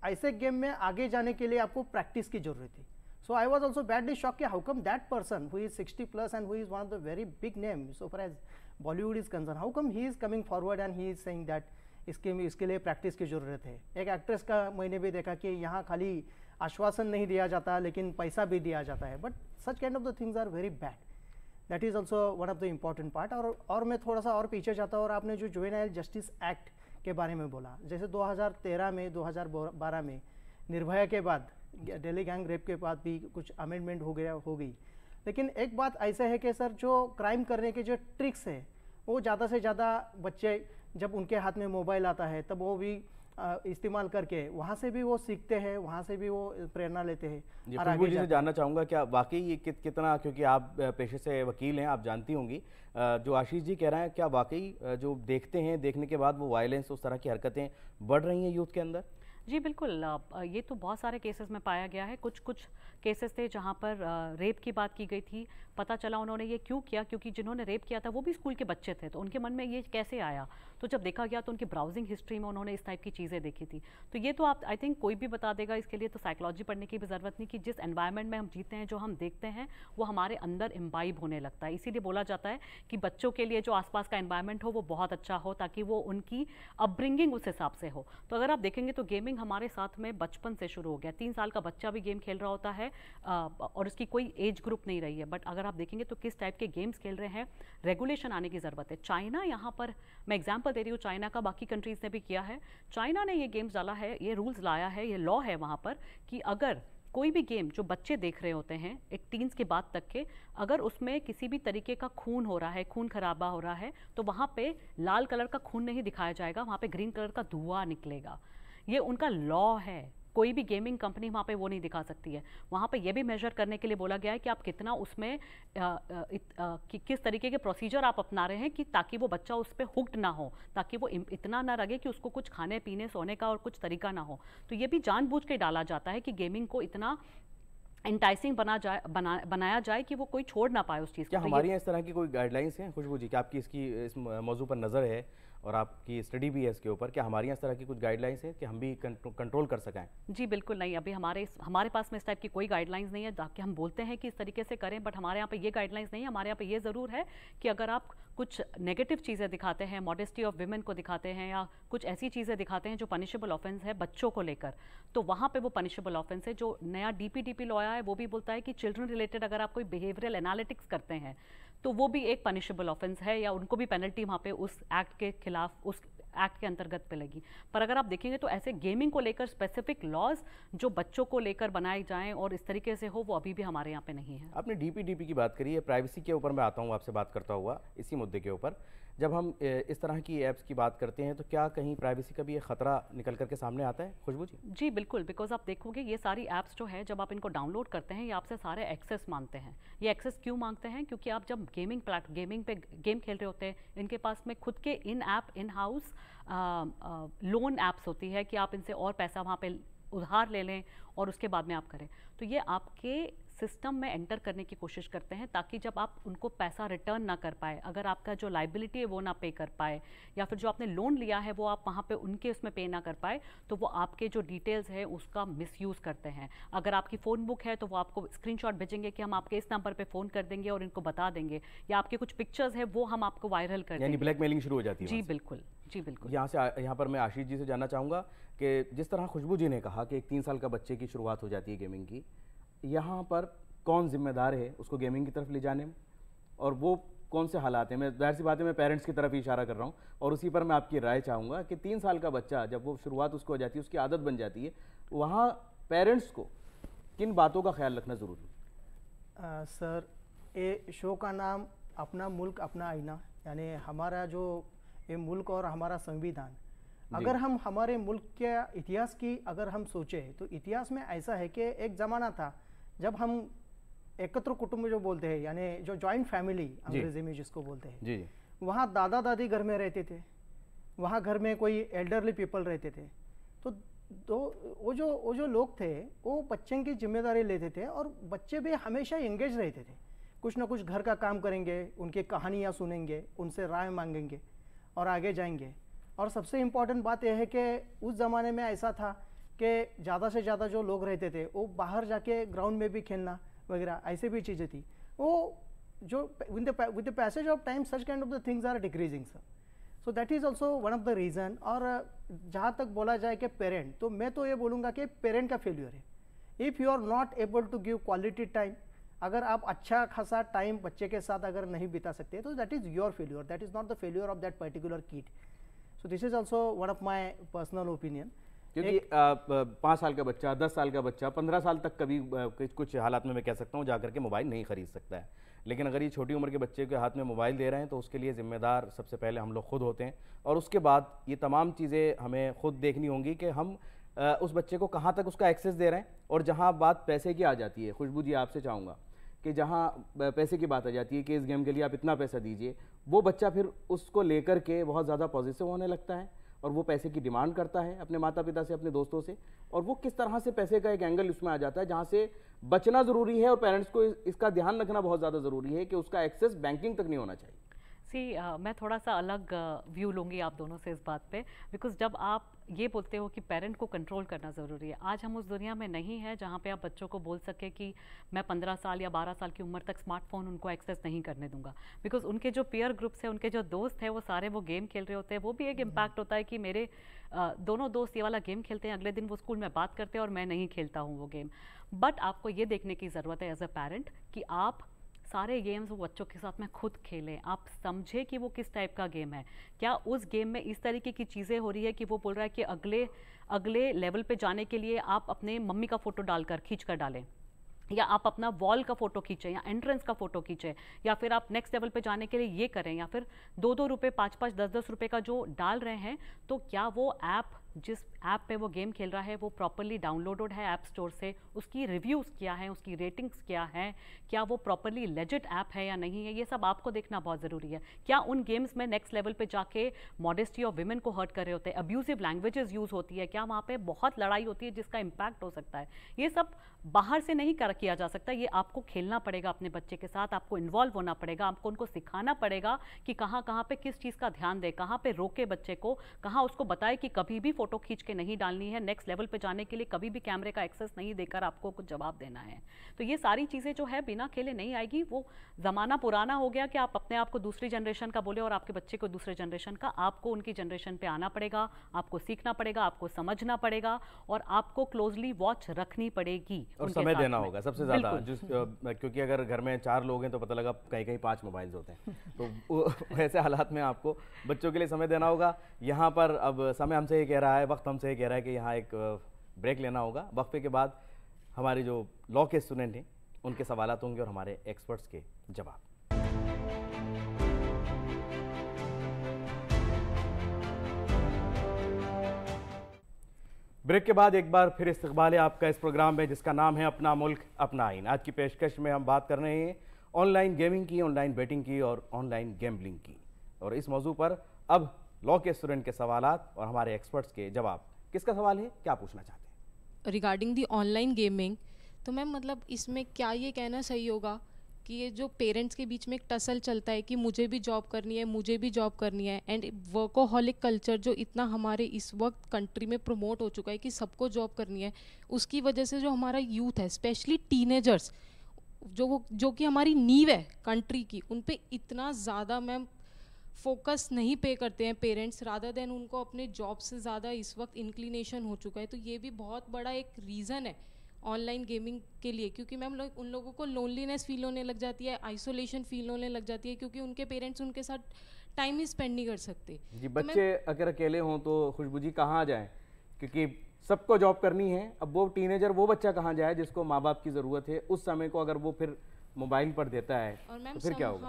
ऐसे गेम में आगे जाने के लिए आपको प्रैक्टिस की ज़रूरत थी। So I was also badly shocked. How come that person who is 60 plus and who is one of the very big names so far as Bollywood is concerned, how come he is coming forward and he is saying that इसके इसके लिए practice की ज़रूरत है? एक actress का मैंने भी देखा कि यहाँ खाली आश्वासन नहीं दिया जाता लेकिन पैसा भी दिया जाता है। But such kind of the things are very bad that is also one of the important part और और मैं थोड़ा सा और पीछे जाता हूँ और आपने जो जुवेनाइल जस्टिस एक्ट के बारे में बोला जैसे 2013 में 2012 में निर्भया के बाद दिल्ली गैंग रेप के बाद भी कुछ अमेंडमेंट हो गया हो गई। लेकिन एक बात ऐसा है कि सर जो क्राइम करने के जो ट्रिक्स है वो ज़्यादा से ज़्यादा बच्चे जब उनके हाथ में मोबाइल आता है तब वो भी इस्तेमाल करके वहाँ से भी वो सीखते हैं वहाँ से भी वो प्रेरणा लेते हैं और आगे से जानना चाहूँगा क्या वाकई ये कि, कितना क्योंकि आप पेशे से वकील हैं आप जानती होंगी। जो आशीष जी कह रहे हैं क्या वाकई जो देखते हैं देखने के बाद वो वायलेंस उस तरह की हरकतें बढ़ रही हैं यूथ के अंदर? जी, बिल्कुल। ये तो बहुत सारे केसेस में पाया गया है। कुछ कुछ केसेस थे जहाँ पर रेप की बात की गई थी। पता चला उन्होंने ये क्यों किया, क्योंकि जिन्होंने रेप किया था वो भी स्कूल के बच्चे थे तो उनके मन में ये कैसे आया? तो जब देखा गया तो उनकी ब्राउजिंग हिस्ट्री में उन्होंने इस टाइप की चीज़ें देखी थी। तो ये तो आप आई थिंक कोई भी बता देगा, इसके लिए तो साइकोलॉजी पढ़ने की भी ज़रूरत नहीं कि जिस एनवायरमेंट में हम जीते हैं, जो हम देखते हैं, वो हमारे अंदर इम्बाइब होने लगता है। इसीलिए बोला जाता है कि बच्चों के लिए जो आसपास का एनवायरमेंट हो वो बहुत अच्छा हो, ताकि वो उनकी अपब्रिंगिंग उस हिसाब से हो। तो अगर आप देखेंगे तो गेमिंग हमारे साथ में बचपन से शुरू हो गया। तीन साल का बच्चा भी गेम खेल रहा होता है और उसकी कोई एज ग्रुप नहीं रही है बट अगर आप देखेंगे तो किस टाइप के गेम्स खेल रहे हैं रेगुलेशन आने की ज़रूरत है। चाइना यहाँ पर, मैं एग्ज़ाम्पल दे रही हूँ चाइना का बाकी कंट्रीज़ ने भी किया है। चाइना ने ये गेम्स डाला है, ये रूल्स लाया है, ये लॉ है वहाँ पर कि अगर कोई भी गेम जो बच्चे देख रहे होते हैं, एक टीन्स के बाद तक के, अगर उसमें किसी भी तरीके का खून हो रहा है, खून खराबा हो रहा है तो वहाँ पे लाल कलर का खून नहीं दिखाया जाएगा, वहाँ पे ग्रीन कलर का धुआँ निकलेगा। ये उनका लॉ है। कोई भी गेमिंग कंपनी वहाँ पे वो नहीं दिखा सकती है। वहाँ पे ये भी मेजर करने के लिए बोला गया है कि आप कितना उसमें आ, आ, आ, कि, किस तरीके के प्रोसीजर आप अपना रहे हैं कि ताकि वो बच्चा उस पर हुक्ड ना हो ताकि वो इतना ना लगे कि उसको कुछ खाने पीने सोने का और कुछ तरीका ना हो। तो ये भी जानबूझ के डाला जाता है कि गेमिंग को इतना इंटाइसिंग बना जाए बना बनाया जाए कि वो कोई छोड़ ना पाए उस चीज़ को। क्या तो हमारे यहाँ इस तरह की कोई गाइडलाइंस हैं? खुशबू जी कि आपकी इसकी इस मौजू पर नज़र है? और आपकी स्टडी भी है इसके ऊपर, क्या हमारी इस तरह की कुछ गाइडलाइंस है कि हम भी कंट्रोल कर सकें? जी, बिल्कुल नहीं। अभी हमारे हमारे पास में इस टाइप की कोई गाइडलाइंस नहीं है ताकि हम बोलते हैं कि इस तरीके से करें बट हमारे यहाँ पे ये गाइडलाइंस नहीं है। हमारे यहाँ पे ये ज़रूर है कि अगर आप कुछ नेगेटिव चीज़ें दिखाते हैं मॉडेस्टी ऑफ़ विमेन को दिखाते हैं या कुछ ऐसी चीज़ें दिखाते हैं जो पनिशेबल ऑफेंस है बच्चों को लेकर तो वहाँ पे वो पनिशेबल ऑफेंस है। जो नया डीपीडीपी लॉ आया है, वो भी बोलता है कि चिल्ड्रन रिलेटेड अगर आप कोई बिहेवियरल एनालिटिक्स करते हैं तो वो भी एक पनिशेबल ऑफेंस है या उनको भी पेनल्टी वहाँ पे उस एक्ट के खिलाफ, उस एक्ट के अंतर्गत पे लगी। पर अगर आप देखेंगे तो ऐसे गेमिंग को लेकर स्पेसिफिक लॉज जो बच्चों को लेकर बनाए जाएँ और इस तरीके से हो, वो अभी भी हमारे यहाँ पे नहीं है। आपने डीपीडीपी की बात करी है प्राइवेसी के ऊपर मैं आता हूँ, आपसे बात करता हुआ इसी मुद्दे के ऊपर। जब हम इस तरह की ऐप्स की बात करते हैं तो क्या कहीं प्राइवेसी का भी एक खतरा निकल करके सामने आता है, खुशबू जी? जी, बिल्कुल बिकॉज़ आप देखोगे ये सारी ऐप्स जो है, जब आप इनको डाउनलोड करते हैं, ये आपसे सारे एक्सेस मांगते हैं। ये एक्सेस क्यों मांगते हैं? क्योंकि आप जब गेमिंग प्लेट गेमिंग पे गेम खेल रहे होते हैं, इनके पास में खुद के in app in house loan apps होती है कि आप इनसे और पैसा वहाँ पे उधार ले लें और उसके बाद में आप करें। तो ये आपके सिस्टम में एंटर करने की कोशिश करते हैं ताकि जब आप उनको पैसा रिटर्न ना कर पाए अगर आपका जो लाइबिलिटी है वो ना पे कर पाए या फिर जो आपने लोन लिया है वो आप वहाँ पे उनके उसमें पे ना कर पाए तो वो आपके जो डिटेल्स है उसका मिसयूज़ करते हैं। अगर आपकी फ़ोन बुक है तो वो आपको स्क्रीनशॉट भेजेंगे कि हम आपके इस नंबर पर फ़ोन कर देंगे और इनको बता देंगे या आपके कुछ पिक्चर्स है वो हम आपको वायरल कर देंगे। ब्लैकमेलिंग शुरू हो जाती है जी बिल्कुल। जी बिल्कुल। यहाँ से यहाँ पर मैं आशीष जी से जानना चाहूँगा कि जिस तरह खुशबू जी ने कहा कि एक तीन साल का बच्चे की शुरुआत हो जाती है गेमिंग की यहाँ पर कौन जिम्मेदार है उसको गेमिंग की तरफ़ ले जाने में? और वो कौन से हालात हैं? मैं ज़ाहिर सी बात है मैं पेरेंट्स की तरफ़ ही इशारा कर रहा हूँ और उसी पर मैं आपकी राय चाहूँगा कि तीन साल का बच्चा जब वो शुरुआत उसको हो जाती है उसकी आदत बन जाती है वहाँ पेरेंट्स को किन बातों का ख्याल रखना ज़रूरी है? सर ए शो का नाम अपना मुल्क अपना आईना यानी हमारा जो ये मुल्क और हमारा संविधान। अगर हम हमारे मुल्क के इतिहास की अगर हम सोचे तो इतिहास में ऐसा है कि एक ज़माना था जब हम एकत्र कुटुंब जो बोलते हैं यानी जो जॉइंट फैमिली अंग्रेज़ी में जिसको बोलते हैं वहाँ दादा दादी घर में रहते थे वहाँ घर में कोई एल्डरली पीपल रहते थे। तो तो वो जो वो जो लोग थे वो बच्चे की ज़िम्मेदारी लेते थे और बच्चे भी हमेशा एंगेज रहते थे। कुछ ना कुछ घर का काम करेंगे उनकी कहानियाँ सुनेंगे उनसे राय मांगेंगे। और आगे जाएँगे। और सबसे इंपॉर्टेंट बात यह है कि उस ज़माने में ऐसा था कि ज़्यादा से ज़्यादा जो लोग रहते थे, वो बाहर जाके ग्राउंड में भी खेलना वगैरह, ऐसे भी चीज़ें थी। वो जो with the passage of time such kind of the things are decreasing sir so that is also one of the reason और जहाँ तक बोला जाए कि पेरेंट तो मैं तो ये बोलूँगा कि पेरेंट का फेल्यूर है। If you are not able to give quality time अगर आप अच्छा खासा टाइम बच्चे के साथ अगर नहीं बिता सकते तो that is your failure that is not the failure of that particular kid so this is also one of my personal opinion क्योंकि पाँच साल का बच्चा दस साल का बच्चा पंद्रह साल तक कभी कुछ हालात में मैं कह सकता हूँ जाकर के मोबाइल नहीं खरीद सकता है। लेकिन अगर ये छोटी उम्र के बच्चे के हाथ में मोबाइल दे रहे हैं तो उसके लिए ज़िम्मेदार सबसे पहले हम लोग खुद होते हैं। और उसके बाद ये तमाम चीज़ें हमें खुद देखनी होंगी कि हम उस बच्चे को कहाँ तक उसका एक्सेस दे रहे हैं? और जहाँ बात पैसे की आ जाती है, खुशबू जी, आपसे चाहूँगा कि जहाँ पैसे की बात आ जाती है कि इस गेम के लिए आप इतना पैसा दीजिए, वो बच्चा फिर उसको लेकर के बहुत ज़्यादा पॉजिटिव होने लगता है और वो पैसे की डिमांड करता है अपने माता पिता से, अपने दोस्तों से। और वो किस तरह से पैसे का एक एंगल उसमें आ जाता है जहाँ से बचना ज़रूरी है और पेरेंट्स को इसका ध्यान रखना बहुत ज़्यादा ज़रूरी है कि उसका एक्सेस बैंकिंग तक नहीं होना चाहिए। सी मैं थोड़ा सा अलग व्यू लूँगी आप दोनों से इस बात पे बिकॉज़ जब आप ये बोलते हो कि पेरेंट को कंट्रोल करना ज़रूरी है आज हम उस दुनिया में नहीं है जहाँ पे आप बच्चों को बोल सके कि मैं पंद्रह साल या बारह साल की उम्र तक स्मार्टफ़ोन उनको एक्सेस नहीं करने दूँगा बिकॉज़ उनके जो पेयर ग्रुप्स हैं उनके जो दोस्त हैं वो सारे वो गेम खेल रहे होते हैं वो भी एक इम्पैक्ट हम्म। होता है कि मेरे दोनों दोस्त ये वाला गेम खेलते हैं अगले दिन वो स्कूल में बात करते हैं और मैं नहीं खेलता हूँ वो गेम बट आपको ये देखने की ज़रूरत है एज अ पेरेंट कि आप सारे गेम्स वो बच्चों के साथ में खुद खेलें। आप समझे कि वो किस टाइप का गेम है। क्या उस गेम में इस तरीके की चीज़ें हो रही है कि वो बोल रहा है कि अगले अगले लेवल पे जाने के लिए आप अपने मम्मी का फ़ोटो डालकर खींच कर डालें। या आप अपना वॉल का फ़ोटो खींचें या एंट्रेंस का फ़ोटो खींचें या फिर आप नेक्स्ट लेवल पे जाने के लिए ये करें या फिर दो दो रुपये पाँच पाँच दस दस रुपये का जो डाल रहे हैं तो क्या वो ऐप जिस ऐप पे वो गेम खेल रहा है, वो प्रॉपरली डाउनलोडेड है ऐप स्टोर से। उसकी रिव्यूज़ क्या है, उसकी रेटिंग्स क्या है, क्या वो प्रॉपरली लेजिट ऐप है या नहीं है, ये सब आपको देखना बहुत ज़रूरी है। क्या उन गेम्स में नेक्स्ट लेवल पे जाके मॉडेस्टी ऑफ़ विमेन को हर्ट कर रहे होते हैं? अब्यूजिव लैंग्वेजेस यूज़ होती है। क्या वहाँ पर बहुत लड़ाई होती है जिसका इम्पैक्ट हो सकता है? ये सब बाहर से नहीं कर किया जा सकता। ये आपको खेलना पड़ेगा अपने बच्चे के साथ, आपको इन्वॉल्व होना पड़ेगा, आपको उनको सिखाना पड़ेगा कि कहाँ कहाँ पे किस चीज़ का ध्यान दे, कहाँ पे रोके बच्चे को, कहाँ उसको बताए कि कभी भी फ़ोटो खींच के नहीं डालनी है नेक्स्ट लेवल पे जाने के लिए कभी भी कैमरे का एक्सेस नहीं देकर आपको कुछ जवाब देना है। तो ये सारी चीज़ें जो है बिना खेले नहीं आएगी। वो ज़माना पुराना हो गया कि आप अपने आप को दूसरी जनरेशन का बोले और आपके बच्चे को दूसरे जनरेशन का आपको उनकी जनरेशन पे आना पड़ेगा आपको सीखना पड़ेगा आपको समझना पड़ेगा और आपको क्लोजली वॉच रखनी पड़ेगी और समय देना होगा सबसे ज़्यादा। क्योंकि अगर घर में चार लोग हैं तो पता लगा कहीं कहीं पाँच मोबाइल्स होते हैं। तो ऐसे हालात में आपको बच्चों के लिए समय देना होगा। यहाँ पर अब समय हमसे ये कह रहा है वक्त हमसे ये कह रहा है कि यहाँ एक ब्रेक लेना होगा। वक्फे के बाद हमारे जो लॉ के स्टूडेंट हैं, उनके सवाल होंगे और हमारे एक्सपर्ट्स के जवाब। ब्रेक के बाद एक बार फिर इस्तकबाल है आपका इस प्रोग्राम में, जिसका नाम है अपना मुल्क, अपना आइन आज की पेशकश में हम बात कर रहे हैं ऑनलाइन गेमिंग की ऑनलाइन बेटिंग की और ऑनलाइन गैम्बलिंग की। और इस मौजू पर अब लॉ के स्टूडेंट के सवाल और हमारे एक्सपर्ट्स के जवाब। किसका सवाल है? क्या पूछना चाहते हैं? रिगार्डिंग दी ऑनलाइन गेमिंग तो मैम मतलब इसमें क्या ये कहना सही होगा कि ये जो पेरेंट्स के बीच में एक टसल चलता है कि मुझे भी जॉब करनी है, मुझे भी जॉब करनी है एंड वर्कोहॉलिक कल्चर जो इतना हमारे इस वक्त कंट्री में प्रमोट हो चुका है कि सबको जॉब करनी है, उसकी वजह से जो हमारा यूथ है स्पेशली टीनेजर्स जो जो कि हमारी नींव है कंट्री की, उन पर इतना ज़्यादा मैम फोकस नहीं पे करते हैं पेरेंट्स रादर देन उनको अपने जॉब से ज़्यादा इस वक्त इंक्लिनेशन हो चुका है तो ये भी बहुत बड़ा एक रीज़न है ऑनलाइन गेमिंग के लिए क्योंकि मैम लोग उन लोगों को लोनलीनेस फील होने लग जाती है आइसोलेशन फील होने लग जाती है क्योंकि उनके पेरेंट्स उनके साथ टाइम ही स्पेंड नहीं कर सकते। जी तो बच्चे अगर अकेले हों तो खुशबू जी कहाँ जाएँ? क्योंकि सबको जॉब करनी है अब वो टीनेजर वो बच्चा कहाँ जाए जिसको माँ बाप की ज़रूरत है उस समय को अगर वो फिर मोबाइल पर देता है और मैम तो फिर क्या होगा?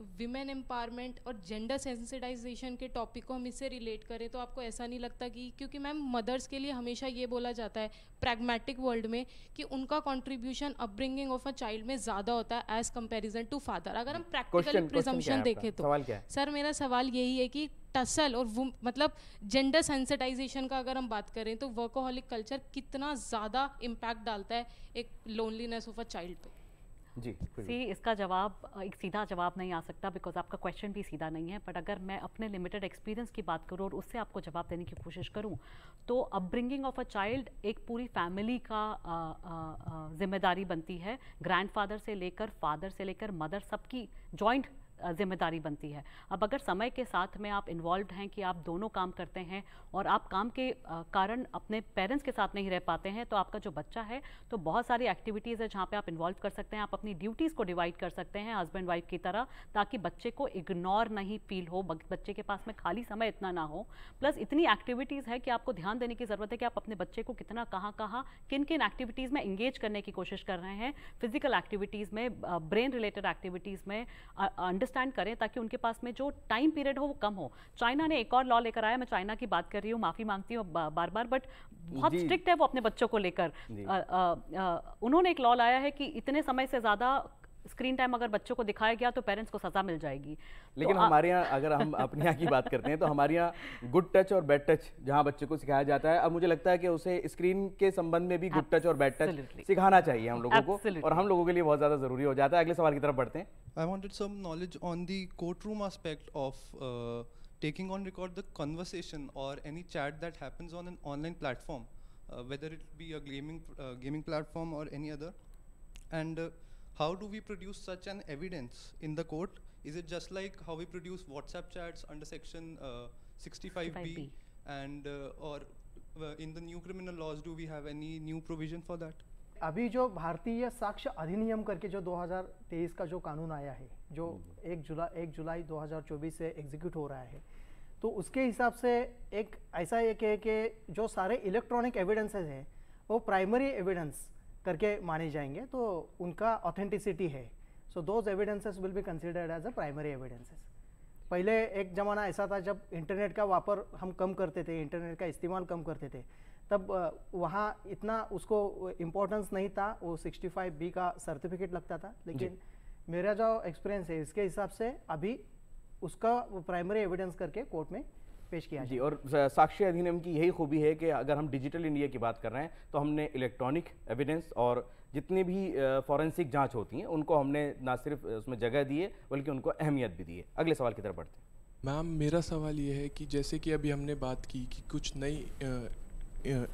विमेन एम्पावरमेंट और जेंडर सेंसिटाइजेशन के टॉपिक को हम इससे रिलेट करें तो आपको ऐसा नहीं लगता कि क्योंकि मैम मदर्स के लिए हमेशा ये बोला जाता है प्रैग्मेटिक वर्ल्ड में कि उनका contribution upbringing of a child में ज़्यादा होता है एज कंपैरिजन टू फादर अगर हम प्रैक्टिकल है देखें तो सर मेरा सवाल यही है कि टसल और वो मतलब जेंडर सेंसिटाइजेशन का अगर हम बात करें तो वर्कोहॉलिक कल्चर कितना ज़्यादा इम्पैक्ट डालता है एक लोनलीनेस ऑफ़ अ चाइल्ड पे? जी। सी, इसका जवाब एक सीधा जवाब नहीं आ सकता बिकॉज़ आपका क्वेश्चन भी सीधा नहीं है बट अगर मैं अपने लिमिटेड एक्सपीरियंस की बात करूँ और उससे आपको जवाब देने की कोशिश करूँ तो अपब्रिंगिंग ऑफ़ अ चाइल्ड एक पूरी फैमिली का ज़िम्मेदारी बनती है ग्रैंडफादर से लेकर फादर से लेकर मदर सबकी जॉइंट ज़िम्मेदारी बनती है। अब अगर समय के साथ में आप इन्वॉल्व हैं कि आप दोनों काम करते हैं और आप काम के कारण अपने पेरेंट्स के साथ नहीं रह पाते हैं तो आपका जो बच्चा है तो बहुत सारी एक्टिविटीज़ है जहाँ पे आप इन्वॉल्व कर सकते हैं। आप अपनी ड्यूटीज़ को डिवाइड कर सकते हैं हस्बैंड वाइफ की तरह, ताकि बच्चे को इग्नोर नहीं फील हो बच्चे के पास में खाली समय इतना ना हो। प्लस इतनी एक्टिविटीज़ है कि आपको ध्यान देने की ज़रूरत है कि आप अपने बच्चे को कितना, कहाँ कहाँ किन किन एक्टिविटीज़ में इंगेज करने की कोशिश कर रहे हैं। फ़िज़िकल एक्टिविटीज़ में ब्रेन रिलेटेड एक्टिविटीज़ में अंडरस्टैंड करें ताकि उनके पास में जो टाइम पीरियड हो वो कम हो। चाइना ने एक और लॉ लेकर आया मैं चाइना की बात कर रही हूँ माफ़ी मांगती हूँ बार बार बट बहुत स्ट्रिक्ट है वो अपने बच्चों को लेकर। उन्होंने एक लॉ लाया है कि इतने समय से ज़्यादा स्क्रीन टाइम अगर बच्चों को दिखाया गया तो पेरेंट्स को सजा मिल जाएगी। लेकिन तो हमारे यहाँ अगर हम अपने यहाँ की बात करते हैं तो हमारे यहाँ गुड टच और बैड टच जहाँ बच्चों को सिखाया जाता है। अब मुझे लगता है कि उसे स्क्रीन के संबंध में भी गुड टच और बैड टच सिखाना चाहिए हम लोगों को और हम लोगों के लिए बहुत ज़्यादा ज़रूरी हो जाता है। अगले सवाल की तरफ़ बढ़ते हैं। uh, Taking on record the conversation or any chat that happens on an online platform uh, whether it be a gaming uh, gaming platform or any other. And uh, how do we produce such an evidence in the court? Is it just like how we produce WhatsApp chats under section uh, 65B, 65B. and uh, or uh, in the new criminal laws, do we have any new provision for that? अभी जो भारतीय साक्ष्य अधिनियम करके जो 2023 का जो कानून आया है जो एक जुलाई एक जुलाई 2024 से एग्जीक्यूट हो रहा है तो उसके हिसाब से एक ऐसा एक है कि जो सारे इलेक्ट्रॉनिक एविडेंसेस हैं वो प्राइमरी एविडेंस करके माने जाएँगे तो उनका ऑथेंटिसिटी है। So those evidences will be considered as a primary evidences पहले एक ज़माना ऐसा था जब इंटरनेट का वापर हम कम करते थे इंटरनेट का इस्तेमाल कम करते थे तब वहाँ इतना उसको इम्पोर्टेंस नहीं था वो 65 बी का सर्टिफिकेट लगता था। लेकिन मेरा जो एक्सपीरियंस है इसके हिसाब से अभी उसका प्राइमरी एविडेंस करके कोर्ट में पेश किया जी और साक्ष्य अधिनियम की यही खूबी है कि अगर हम डिजिटल इंडिया की बात कर रहे हैं तो हमने इलेक्ट्रॉनिक एविडेंस और जितनी भी फॉरेंसिक जाँच होती हैं उनको हमने ना सिर्फ़ उसमें जगह दी है बल्कि उनको अहमियत भी दी है। अगले सवाल की तरफ़ बढ़ते हैं। मैम मेरा सवाल ये है कि जैसे कि अभी हमने बात की कि कुछ नई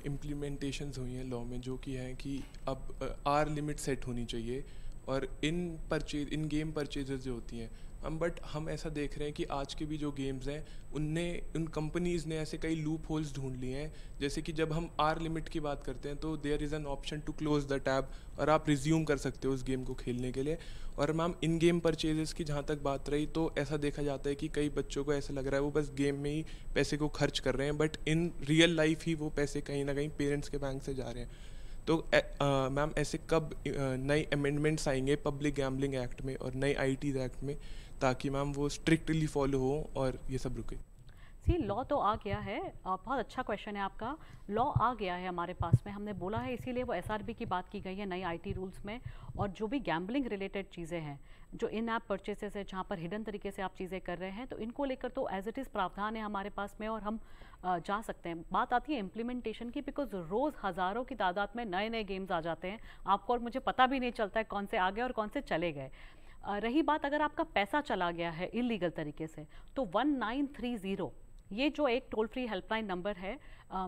इम्प्लीमेंटेशंस हुई हैं लॉ में जो कि हैं कि अब आर लिमिट सेट होनी चाहिए और in purchase in game purchases जो होती हैं हम बट हम ऐसा देख रहे हैं कि आज के भी जो गेम्स हैं, उनने, उन कंपनीज़ ने ऐसे कई लूप होल्स ढूंढ लिए हैं। जैसे कि जब हम आर लिमिट की बात करते हैं तो there is an option to close the tab और आप रिज्यूम कर सकते हो उस गेम को खेलने के लिए। और मैम इन गेम परचेजेस की जहाँ तक बात रही तो ऐसा देखा जाता है कि कई बच्चों को ऐसा लग रहा है, वो बस गेम में ही पैसे को खर्च कर रहे हैं बट इन रियल लाइफ ही वो पैसे कहीं ना कहीं पेरेंट्स के बैंक से जा रहे हैं। तो मैम, ऐसे कब नए अमेंडमेंट्स आएँगे पब्लिक गैम्बलिंग एक्ट में और नए आई एक्ट में? ताकि मैम वो स्ट्रिक्टली फॉलो हो और ये सब रुके। सी लॉ तो आ गया है। बहुत अच्छा क्वेश्चन है आपका। लॉ आ गया है हमारे पास में। हमने बोला है, इसीलिए वो एसआरबी की बात की गई है नई आईटी रूल्स में। और जो भी गैम्बलिंग रिलेटेड चीज़ें हैं, जो इन ऐप परचेसेस है, जहाँ पर हिडन तरीके से आप चीज़ें कर रहे हैं तो इनको लेकर तो एज इट इज़ प्रावधान है हमारे पास में और हम जा सकते हैं। बात आती है इम्प्लीमेंटेशन की बिकॉज़ रोज़ हज़ारों की तादाद में नए नए गेम्स आ जाते हैं। आपको और मुझे पता भी नहीं चलता है कौन से आ गए और कौन से चले गए। रही बात अगर आपका पैसा चला गया है इलीगल तरीके से तो 1930 ये जो एक टोल फ्री हेल्पलाइन नंबर है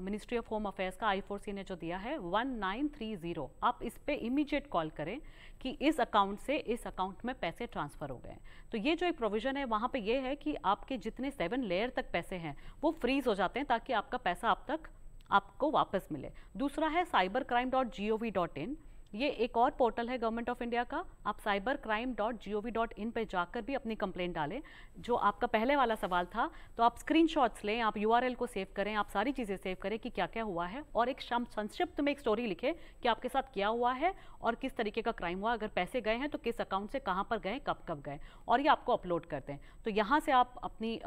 मिनिस्ट्री ऑफ़ होम अफेयर्स का आई ने जो दिया है 1930 आप इस पे इमीडिएट कॉल करें कि इस अकाउंट से इस अकाउंट में पैसे ट्रांसफ़र हो गए तो ये जो एक प्रोविज़न है, वहाँ पे ये है कि आपके जितने सेवन लेयर तक पैसे हैं, वो फ्रीज हो जाते हैं ताकि आपका पैसा आप तक आपको वापस मिले। दूसरा है cyber crime dot G O V dot in ये एक और पोर्टल है गवर्नमेंट ऑफ़ इंडिया का। आप cyber crime dot G O V dot in पर जाकर भी अपनी कंप्लेन डालें। जो आपका पहले वाला सवाल था तो आप स्क्रीनशॉट्स लें, आप यू आर एल को सेव करें, आप सारी चीज़ें सेव करें कि क्या क्या हुआ है और एक शम- संक्षिप्त में एक स्टोरी लिखें कि आपके साथ क्या हुआ है और किस तरीके का क्राइम हुआ। अगर पैसे गए हैं तो किस अकाउंट से कहाँ पर गए, कब कब गए और ये आपको अपलोड कर दें। तो यहाँ से आप अपनी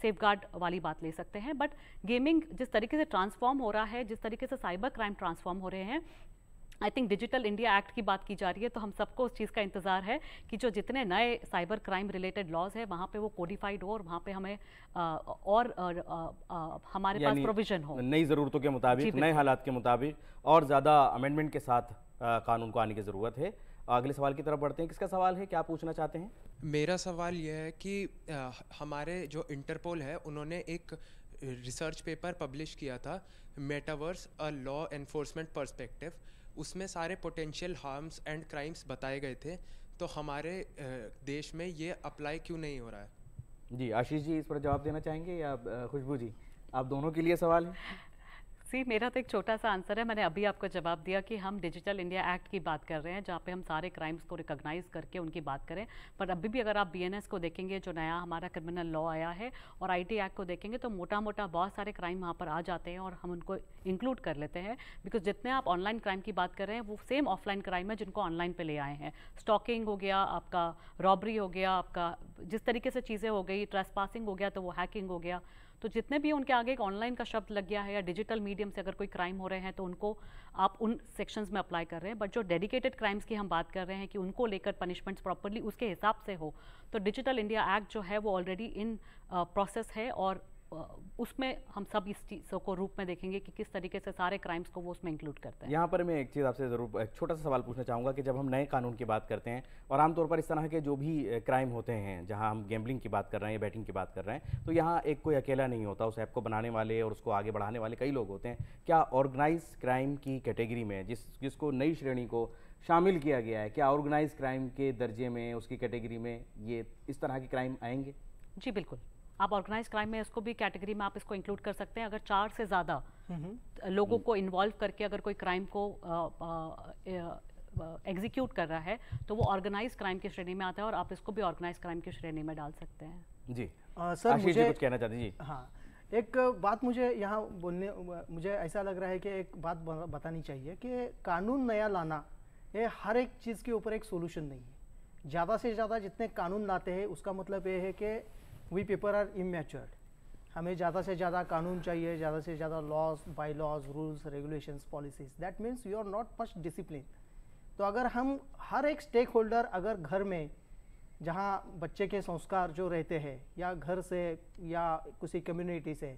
सेफ़ गार्ड वाली बात ले सकते हैं। बट गेमिंग जिस तरीके से ट्रांसफॉर्म हो रहा है, जिस तरीके से साइबर क्राइम ट्रांसफॉर्म हो रहे हैं I think digital India act की बात की जा रही है तो हम सबको उस चीज़ का इंतज़ार है कि जो जितने नए साइबर क्राइम रिलेटेड लॉज है वहाँ पे वो कोडिफाइड हो और वहाँ पे हमें अ, और अ, अ, हमारे पास प्रोविज़न हो। नई ज़रूरतों के मुताबिक नए हालात के मुताबिक और ज़्यादा अमेंडमेंट के साथ कानून को आने की ज़रूरत है। अगले सवाल की तरफ़ बढ़ते हैं। किसका सवाल है? क्या पूछना चाहते हैं? मेरा सवाल यह है कि अ, हमारे जो इंटरपोल है उन्होंने एक रिसर्च पेपर पब्लिश किया था metaverse a law enforcement perspective उसमें सारे पोटेंशियल हार्म्स एंड क्राइम्स बताए गए थे तो हमारे देश में ये अप्लाई क्यों नहीं हो रहा है? जी, आशीष जी, इस पर जवाब देना चाहेंगे या खुशबू जी? आप दोनों के लिए सवाल है। सी, मेरा तो एक छोटा सा आंसर है। मैंने अभी आपको जवाब दिया कि हम डिजिटल इंडिया एक्ट की बात कर रहे हैं, जहाँ पे हम सारे क्राइम्स को रिकॉग्नाइज करके उनकी बात करें। पर अभी भी अगर आप बीएनएस को देखेंगे, जो नया हमारा क्रिमिनल लॉ आया है और आईटी एक्ट को देखेंगे तो मोटा मोटा बहुत सारे क्राइम वहाँ पर आ जाते हैं और हम उनको इंक्लूड कर लेते हैं। बिकॉज़ जितने आप ऑनलाइन क्राइम की बात कर रहे हैं, वो सेम ऑफलाइन क्राइम है जिनको ऑनलाइन पर ले आए हैं। स्टॉकिंग हो गया, आपका रॉबरी हो गया, आपका जिस तरीके से चीज़ें हो गई ट्रेसपासिंग हो गया तो वो हैकिंग हो गया। तो जितने भी उनके आगे एक ऑनलाइन का शब्द लग गया है या डिजिटल मीडियम से अगर कोई क्राइम हो रहे हैं तो उनको आप उन सेक्शंस में अप्लाई कर रहे हैं। बट जो डेडिकेटेड क्राइम्स की हम बात कर रहे हैं कि उनको लेकर पनिशमेंट्स प्रॉपरली उसके हिसाब से हो तो डिजिटल इंडिया एक्ट जो है वो ऑलरेडी इन प्रोसेस है और उसमें हम सब इस चीज़ों को रूप में देखेंगे कि किस तरीके से सारे क्राइम्स को वो उसमें इंक्लूड करते हैं। यहाँ पर मैं एक चीज़ आपसे ज़रूर एक छोटा सा सवाल पूछना चाहूँगा कि जब हम नए कानून की बात करते हैं और आमतौर पर इस तरह के जो भी क्राइम होते हैं जहाँ हम गैम्बलिंग की बात कर रहे हैं बैटिंग की बात कर रहे हैं तो यहाँ एक कोई अकेला नहीं होता उस ऐप को बनाने वाले और उसको आगे बढ़ाने वाले कई लोग होते हैं। क्या ऑर्गेनाइज क्राइम की कैटेगरी में जिस जिसको नई श्रेणी को शामिल किया गया है क्या ऑर्गेनाइज क्राइम के दर्जे में उसकी कैटेगरी में ये इस तरह के क्राइम आएँगे? जी बिल्कुल। आप ऑर्गेनाइज क्राइम में इसको भी कैटेगरी में आप इसको इंक्लूड कर सकते हैं। अगर चार से ज़्यादा लोगों को इन्वॉल्व करके अगर कोई क्राइम को एग्जीक्यूट कर रहा है तो वो ऑर्गेनाइज क्राइम की श्रेणी में आता है और आप इसको भी ऑर्गेनाइज क्राइम की श्रेणी में डाल सकते हैं। जी। अ, सर आशीष जी कुछ कहना चाहते हैं? जी। हाँ। एक बात मुझे यहाँ बोलने मुझे ऐसा लग रहा है कि एक बात बतानी चाहिए कि कानून नया लाना ये हर एक चीज़ के ऊपर एक सोल्यूशन नहीं है। ज़्यादा से ज़्यादा जितने कानून लाते हैं उसका मतलब ये है कि वी पीपल आर इमेच्योर्ड हमें ज़्यादा से ज़्यादा कानून चाहिए, ज़्यादा से ज़्यादा laws by laws rules regulations policies that means you are not much discipline तो अगर हम हर एक स्टेक होल्डर अगर घर में, जहाँ बच्चे के संस्कार जो रहते हैं, या घर से, या किसी कम्युनिटी से,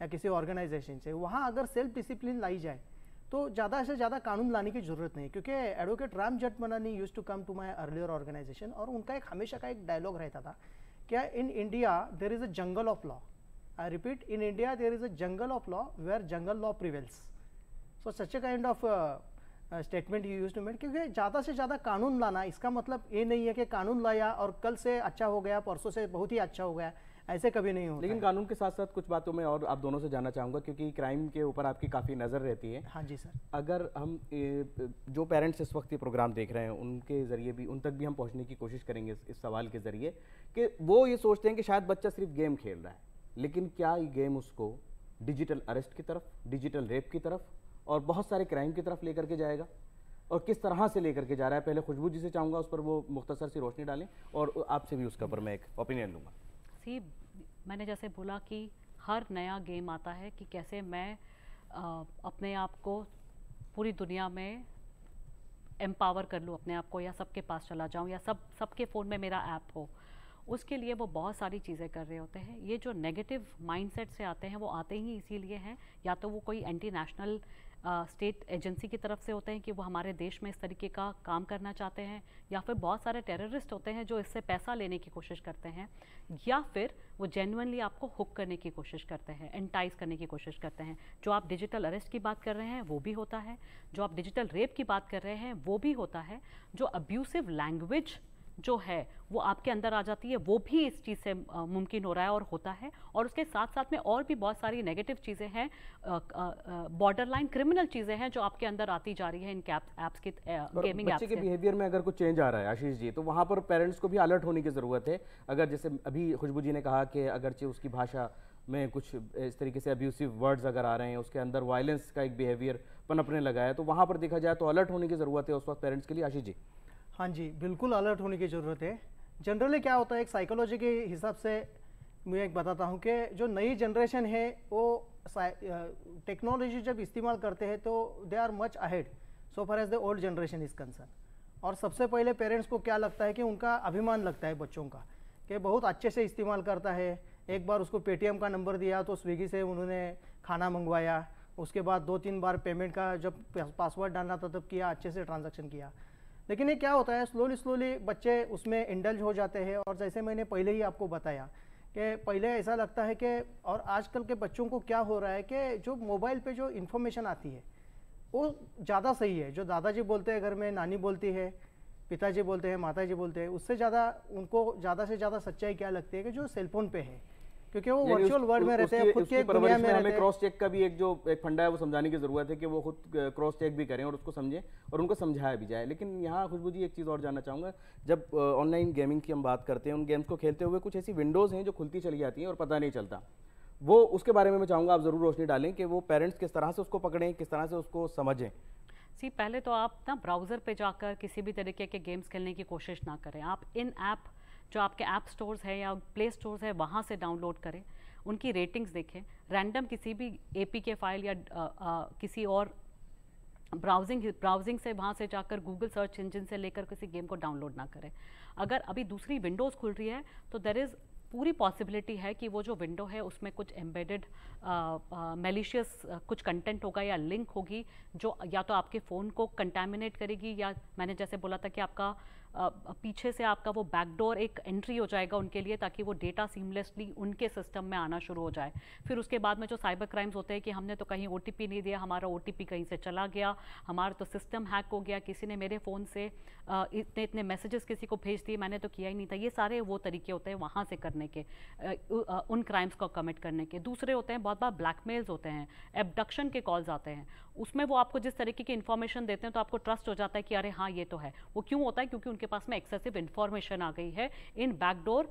या किसी ऑर्गेनाइजेशन से, वहाँ अगर सेल्फ डिसिप्लिन लाई जाए तो ज़्यादा से ज़्यादा कानून लाने की ज़रूरत नहीं। क्योंकि advocate Ram Jethmalani use to come to my earlier organization और उनका एक हमेशा का एक डायलॉग रहता था क्या in India there is a jungle of law I repeat in India there is a jungle of law where jungle law prevails so such a kind of statement you use to made क्योंकि ज़्यादा से ज़्यादा कानून लाना, इसका मतलब ये नहीं है कि कानून लाया और कल से अच्छा हो गया, परसों से बहुत ही अच्छा हो गया। ऐसे कभी नहीं होता लेकिन कानून के साथ साथ कुछ बातों में और आप दोनों से जानना चाहूँगा क्योंकि क्राइम के ऊपर आपकी काफ़ी नज़र रहती है। हाँ जी सर अगर हम जो पेरेंट्स इस वक्त ये प्रोग्राम देख रहे हैं उनके ज़रिए भी उन तक भी हम पहुँचने की कोशिश करेंगे इस, इस सवाल के ज़रिए कि वो ये सोचते हैं कि शायद बच्चा सिर्फ़ गेम खेल रहा है लेकिन क्या ये गेम उसको डिजिटल अरेस्ट की तरफ़ डिजिटल रेप की तरफ़ और बहुत सारे क्राइम की तरफ़ लेकर के जाएगा? और किस तरह से लेकर के जा रहा है? पहले खुशबू जी से चाहूँगा उस पर वो मुख्तसर सी रोशनी डालें और आपसे भी उसके ऊपर मैं एक ओपिनियन लूँगा। सी मैंने जैसे बोला कि हर नया गेम आता है कि कैसे मैं अ, अपने आप को पूरी दुनिया में एम्पावर कर लूँ अपने आप को या सबके पास चला जाऊँ या सब सबके फ़ोन में मेरा ऐप हो। उसके लिए वो बहुत सारी चीज़ें कर रहे होते हैं। ये जो नेगेटिव माइंडसेट से आते हैं वो आते ही इसीलिए हैं। या तो वो कोई एंटी नेशनल स्टेट एजेंसी की तरफ़ से होते हैं कि वो हमारे देश में इस तरीके का काम करना चाहते हैं, या फिर बहुत सारे टेररिस्ट होते हैं जो इससे पैसा लेने की कोशिश करते हैं, या फिर वो जेनुअनली आपको हुक करने की कोशिश करते हैं एंटाइज करने की कोशिश करते हैं। जो आप डिजिटल अरेस्ट की बात कर रहे हैं, वो भी होता है। जो आप डिजिटल रेप की बात कर रहे हैं, वो भी होता है। जो अब्यूसिव लैंग्वेज जो है वो आपके अंदर आ जाती है वो भी इस चीज़ से मुमकिन हो रहा है और होता है। और उसके साथ साथ में और भी बहुत सारी नेगेटिव चीज़ें हैं बॉर्डर लाइन क्रिमिनल चीज़ें हैं जो आपके अंदर आती जा रही है इन ऐप्स की गेमिंग बच्चे ऐप्स के के बिहेवियर में अगर कुछ चेंज आ रहा है आशीष जी तो वहाँ पर पेरेंट्स को भी अलर्ट होने की ज़रूरत है। अगर जैसे अभी खुशबू जी ने कहा कि अगरचे उसकी भाषा में कुछ इस तरीके से अब्यूसिव वर्ड्स अगर आ रहे हैं उसके अंदर वायलेंस का एक बिहेवियर पनपने लगा है तो वहाँ पर देखा जाए तो अलर्ट होने की ज़रूरत है उस वक्त पेरेंट्स के लिए। आशीष जी। हाँ जी, बिल्कुल अलर्ट होने की ज़रूरत है। जनरली क्या होता है, एक साइकोलॉजी के हिसाब से मैं एक बताता हूँ कि जो नई जनरेशन है, वो टेक्नोलॉजी जब इस्तेमाल करते हैं तो they are much ahead so far as the old generation is concern और सबसे पहले पेरेंट्स को क्या लगता है कि उनका अभिमान लगता है बच्चों का, कि बहुत अच्छे से इस्तेमाल करता है। एक बार उसको पेटीएम का नंबर दिया तो स्विगी से उन्होंने खाना मंगवाया, उसके बाद दो तीन बार पेमेंट का जब पासवर्ड डालना था तब किया, अच्छे से ट्रांजैक्शन किया। लेकिन ये क्या होता है स्लोली स्लोली बच्चे उसमें इंडल्ज हो जाते हैं और जैसे मैंने पहले ही आपको बताया कि पहले ऐसा लगता है कि और आजकल के बच्चों को क्या हो रहा है कि जो मोबाइल पे जो इन्फॉर्मेशन आती है, वो ज़्यादा सही है। जो दादाजी बोलते हैं, घर में नानी बोलती है, पिताजी बोलते हैं, माताजी बोलते हैं, उससे ज़्यादा, उनको ज़्यादा से ज़्यादा सच्चाई क्या लगती है कि जो सेलफोन पे है। क्योंकि वो वर्चुअल वर्ल्ड में रहते हैं खुद की दुनिया में में हमें क्रॉस चेक का भी एक जो एक फंडा है वो समझाने की ज़रूरत है कि वो खुद क्रॉस चेक भी करें और उसको समझें और उनको समझाया भी जाए। लेकिन यहाँ खुशबू जी एक चीज़ और जानना चाहूँगा जब ऑनलाइन गेमिंग की हम बात करते हैं उन गेम्स को खेलते हुए कुछ ऐसी विंडोज़ हैं जो खुलती चली जाती हैं और पता नहीं चलता। वो उसके बारे में मैं चाहूँगा आप ज़रूर रोशनी डालें कि वो पेरेंट्स किस तरह से उसको पकड़ें किस तरह से उसको समझें। सी पहले तो आप ना ब्राउज़र पे जाकर किसी भी तरीके के गेम्स खेलने की कोशिश ना करें। आप इन ऐप जो आपके ऐप स्टोर्स है या प्ले स्टोर्स है वहाँ से डाउनलोड करें उनकी रेटिंग्स देखें। रैंडम किसी भी ए के फ़ाइल या अ, अ, किसी और ब्राउजिंग ब्राउजिंग से वहाँ से जाकर गूगल सर्च इंजन से लेकर किसी गेम को डाउनलोड ना करें। अगर अभी दूसरी विंडोज़ खुल रही है तो देर इज़ पूरी पॉसिबिलिटी है कि वो जो विंडो है उसमें कुछ एम्बेडेड मेलिशियस कुछ कंटेंट होगा या लिंक होगी जो या तो आपके फ़ोन को कंटेमिनेट करेगी या मैंने जैसे बोला था कि आपका पीछे से आपका वो बैकडोर एक एंट्री हो जाएगा उनके लिए ताकि वो डेटा सीमलेसली उनके सिस्टम में आना शुरू हो जाए। फिर उसके बाद में जो साइबर क्राइम्स होते हैं कि हमने तो कहीं ओटीपी नहीं दिया, हमारा ओटीपी कहीं से चला गया, हमारा तो सिस्टम हैक हो गया, किसी ने मेरे फ़ोन से इतने इतने मैसेजेस किसी को भेज दिए, मैंने तो किया ही नहीं था। ये सारे वो तरीके होते हैं वहाँ से करने के उन क्राइम्स को कमिट करने के। दूसरे होते हैं, बहुत बार ब्लैकमेल्स होते हैं एबडक्शन के कॉल्स आते हैं। उसमें वो आपको जिस तरीके की इन्फॉर्मेशन देते हैं तो आपको ट्रस्ट हो जाता है कि अरे हाँ ये तो है। वो क्यों होता है? क्योंकि उनके पास में एक्सेसिव इन्फॉर्मेशन आ गई है इन बैकडोर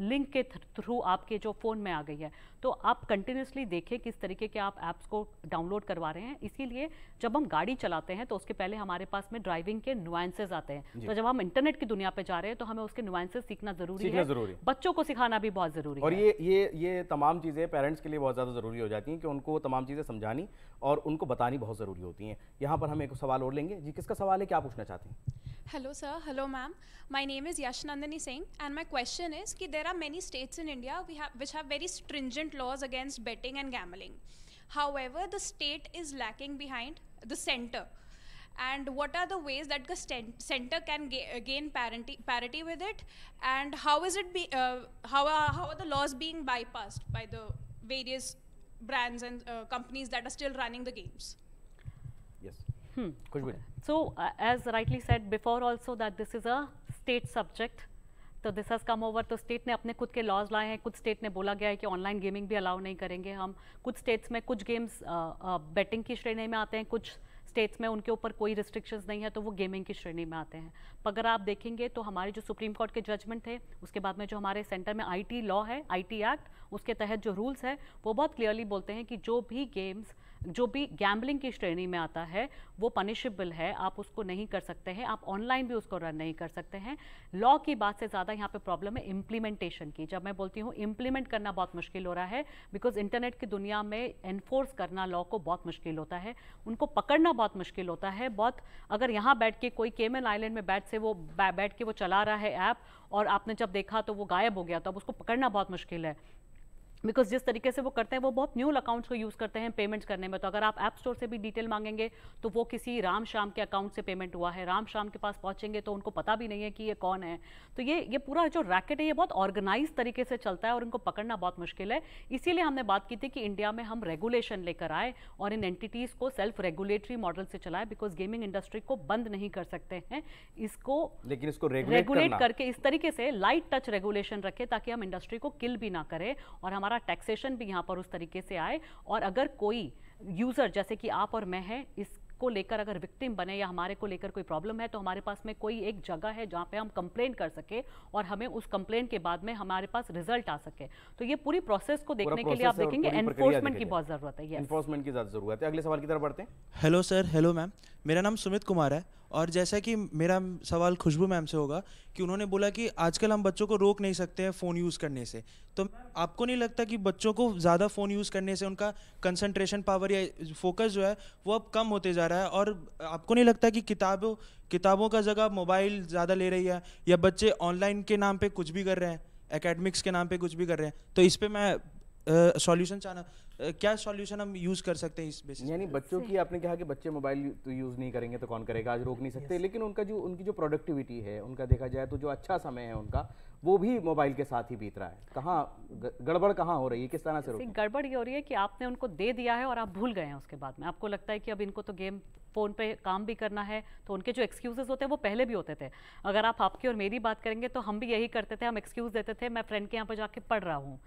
लिंक के थ्रू आपके जो फ़ोन में आ गई है। तो आप कंटिन्यूसली देखें किस तरीके के आप ऐप्स को डाउनलोड करवा रहे हैं। इसीलिए जब हम गाड़ी चलाते हैं तो उसके पहले हमारे पास में ड्राइविंग के नुआंसेस आते हैं। तो जब हम इंटरनेट की दुनिया पे जा रहे हैं तो हमें उसके नुआंसेस सीखना ज़रूरी सीखना है। ज़रूरी। बच्चों को सिखाना भी बहुत ज़रूरी और है। ये ये ये तमाम चीज़ें पेरेंट्स के लिए बहुत ज़्यादा ज़रूरी हो जाती हैं कि उनको तमाम चीज़ें समझानी और उनको बतानी बहुत ज़रूरी होती हैं। यहाँ पर हम एक सवाल और लेंगे। जी किसका सवाल है? क्या पूछना चाहते हैं? Hello, sir. Hello, ma'am. My name is Yashnandani Singh, and my question is that there are many states in India have, which have very stringent laws against betting and gambling. However, the state is lacking behind the center. And what are the ways that the center can ga gain parity, parity with it? And how is it be, uh, how, are, how are the laws being bypassed by the various brands and uh, companies that are still running the games? Yes. Hmm. Kushbir. So, uh, as rightly said before also that this is a state subject. तो this has come over तो state ने अपने खुद के laws लाए हैं. कुछ state ने बोला गया है कि ऑनलाइन गेमिंग भी अलाउ नहीं करेंगे हम. कुछ स्टेट्स में कुछ गेम्स बेटिंग की श्रेणी में आते हैं. कुछ स्टेट्स में उनके ऊपर कोई रिस्ट्रिक्शंस नहीं है तो वो गेमिंग की श्रेणी में आते हैं. पर अगर आप देखेंगे तो हमारे जो सुप्रीम कोर्ट के जजमेंट थे उसके बाद में जो हमारे सेंटर में आईटी लॉ है आईटी एक्ट उसके तहत जो रूल्स है वो बहुत क्लियरली बोलते हैं कि जो भी गेम्स जो भी गैम्बलिंग की श्रेणी में आता है, वो पनिशेबल है, आप उसको नहीं कर सकते हैं, आप ऑनलाइन भी उसको रन नहीं कर सकते हैं। लॉ की बात से ज़्यादा यहाँ पे प्रॉब्लम है इम्प्लीमेंटेशन की। जब मैं बोलती हूँ इम्प्लीमेंट करना बहुत मुश्किल हो रहा है बिकॉज़ इंटरनेट की दुनिया में एनफोर्स करना लॉ को बहुत मुश्किल होता है, उनको पकड़ना बहुत मुश्किल होता है। बहुत अगर यहाँ बैठ के कोई केमन आइलैंड में बैठ से वो बैठ के वो चला रहा है ऐप और आपने जब देखा तो वो गायब हो गया तो अब उसको पकड़ना बहुत मुश्किल है। बिकॉज़ जिस तरीके से वो करते हैं वो बहुत न्यू अकाउंट्स को यूज़ करते हैं पेमेंट्स करने में। तो अगर आप ऐप स्टोर से भी डिटेल मांगेंगे तो वो किसी राम श्याम के अकाउंट से पेमेंट हुआ है। राम श्याम के पास पहुँचेंगे तो उनको पता भी नहीं है कि ये कौन है। तो ये ये पूरा जो रैकेट है ये बहुत ऑर्गेनाइज तरीके से चलता है और इनको पकड़ना बहुत मुश्किल है। इसीलिए हमने बात की थी कि इंडिया में हम रेगुलेशन लेकर आए और इन एंटिटीज़ को सेल्फ रेगुलेटरी मॉडल से चलाए बिकॉज़ गेमिंग इंडस्ट्री को बंद नहीं कर सकते हैं। इसको लेकिन इसको रेगुलेट रेगुलेट करके इस तरीके से लाइट टच रेगुलेशन रखें ताकि हम इंडस्ट्री को किल भी ना करें और हमारा टैक्सेशन भी यहाँ पर उस तरीके से आए और अगर कोई यूज़र जैसे कि आप और मैं हैं इसको लेकर अगर विक्टिम बने या हमारे को लेकर कोई प्रॉब्लम है तो हमारे पास में कोई एक जगह है जहाँ पे हम कंप्लेन कर सके और हमें उस कंप्लेन के बाद में हमारे पास रिज़ल्ट आ सके। तो ये पूरी प्रोसेस को देखने के लिए आप देखेंगे एनफोर्समेंट की बहुत ज़रूरत है. एनफोर्समेंट की ज़्यादा ज़रूरत है। अगले सवाल की तरफ़ बढ़ते हैं। हेलो सर हेलो मैम मेरा नाम सुमित कुमार है और जैसा कि मेरा सवाल खुशबू मैम से होगा कि उन्होंने बोला कि आजकल हम बच्चों को रोक नहीं सकते हैं फ़ोन यूज़ करने से। तो आपको नहीं लगता कि बच्चों को ज़्यादा फ़ोन यूज़ करने से उनका कंसंट्रेशन पावर या फोकस जो है, वो अब कम होते जा रहा है? और आपको नहीं लगता कि किताबों किताबों का जगह मोबाइल ज़्यादा ले रही है या बच्चे ऑनलाइन के नाम पर कुछ भी कर रहे हैं एकेडमिक्स के नाम पर कुछ भी कर रहे हैं? तो इस पर मैं सॉल्यूशन चाहना क्या सॉल्यूशन हम यूज़ कर सकते हैं इस बेसिस यानी बच्चों की आपने कहा कि बच्चे मोबाइल तो यूज़ नहीं करेंगे तो कौन करेगा? आज रोक नहीं सकते। Yes. लेकिन उनका जो उनकी जो प्रोडक्टिविटी है उनका देखा जाए तो जो अच्छा समय है उनका वो भी मोबाइल के साथ ही बीत रहा है। कहाँ गड़बड़ कहाँ हो रही है? किस तरह से गड़बड़ ये हो रही है कि आपने उनको दे दिया है और आप भूल गए हैं उसके बाद में। आपको लगता है कि अब इनको तो गेम फ़ोन पे काम भी करना है तो उनके जो एक्सक्यूजेस होते हैं वो पहले भी होते थे। अगर आप आपकी और मेरी बात करेंगे तो हम भी यही करते थे। हम एक्सक्यूज़ देते थे मैं फ्रेंड के यहाँ पर जाके पढ़ रहा हूँ।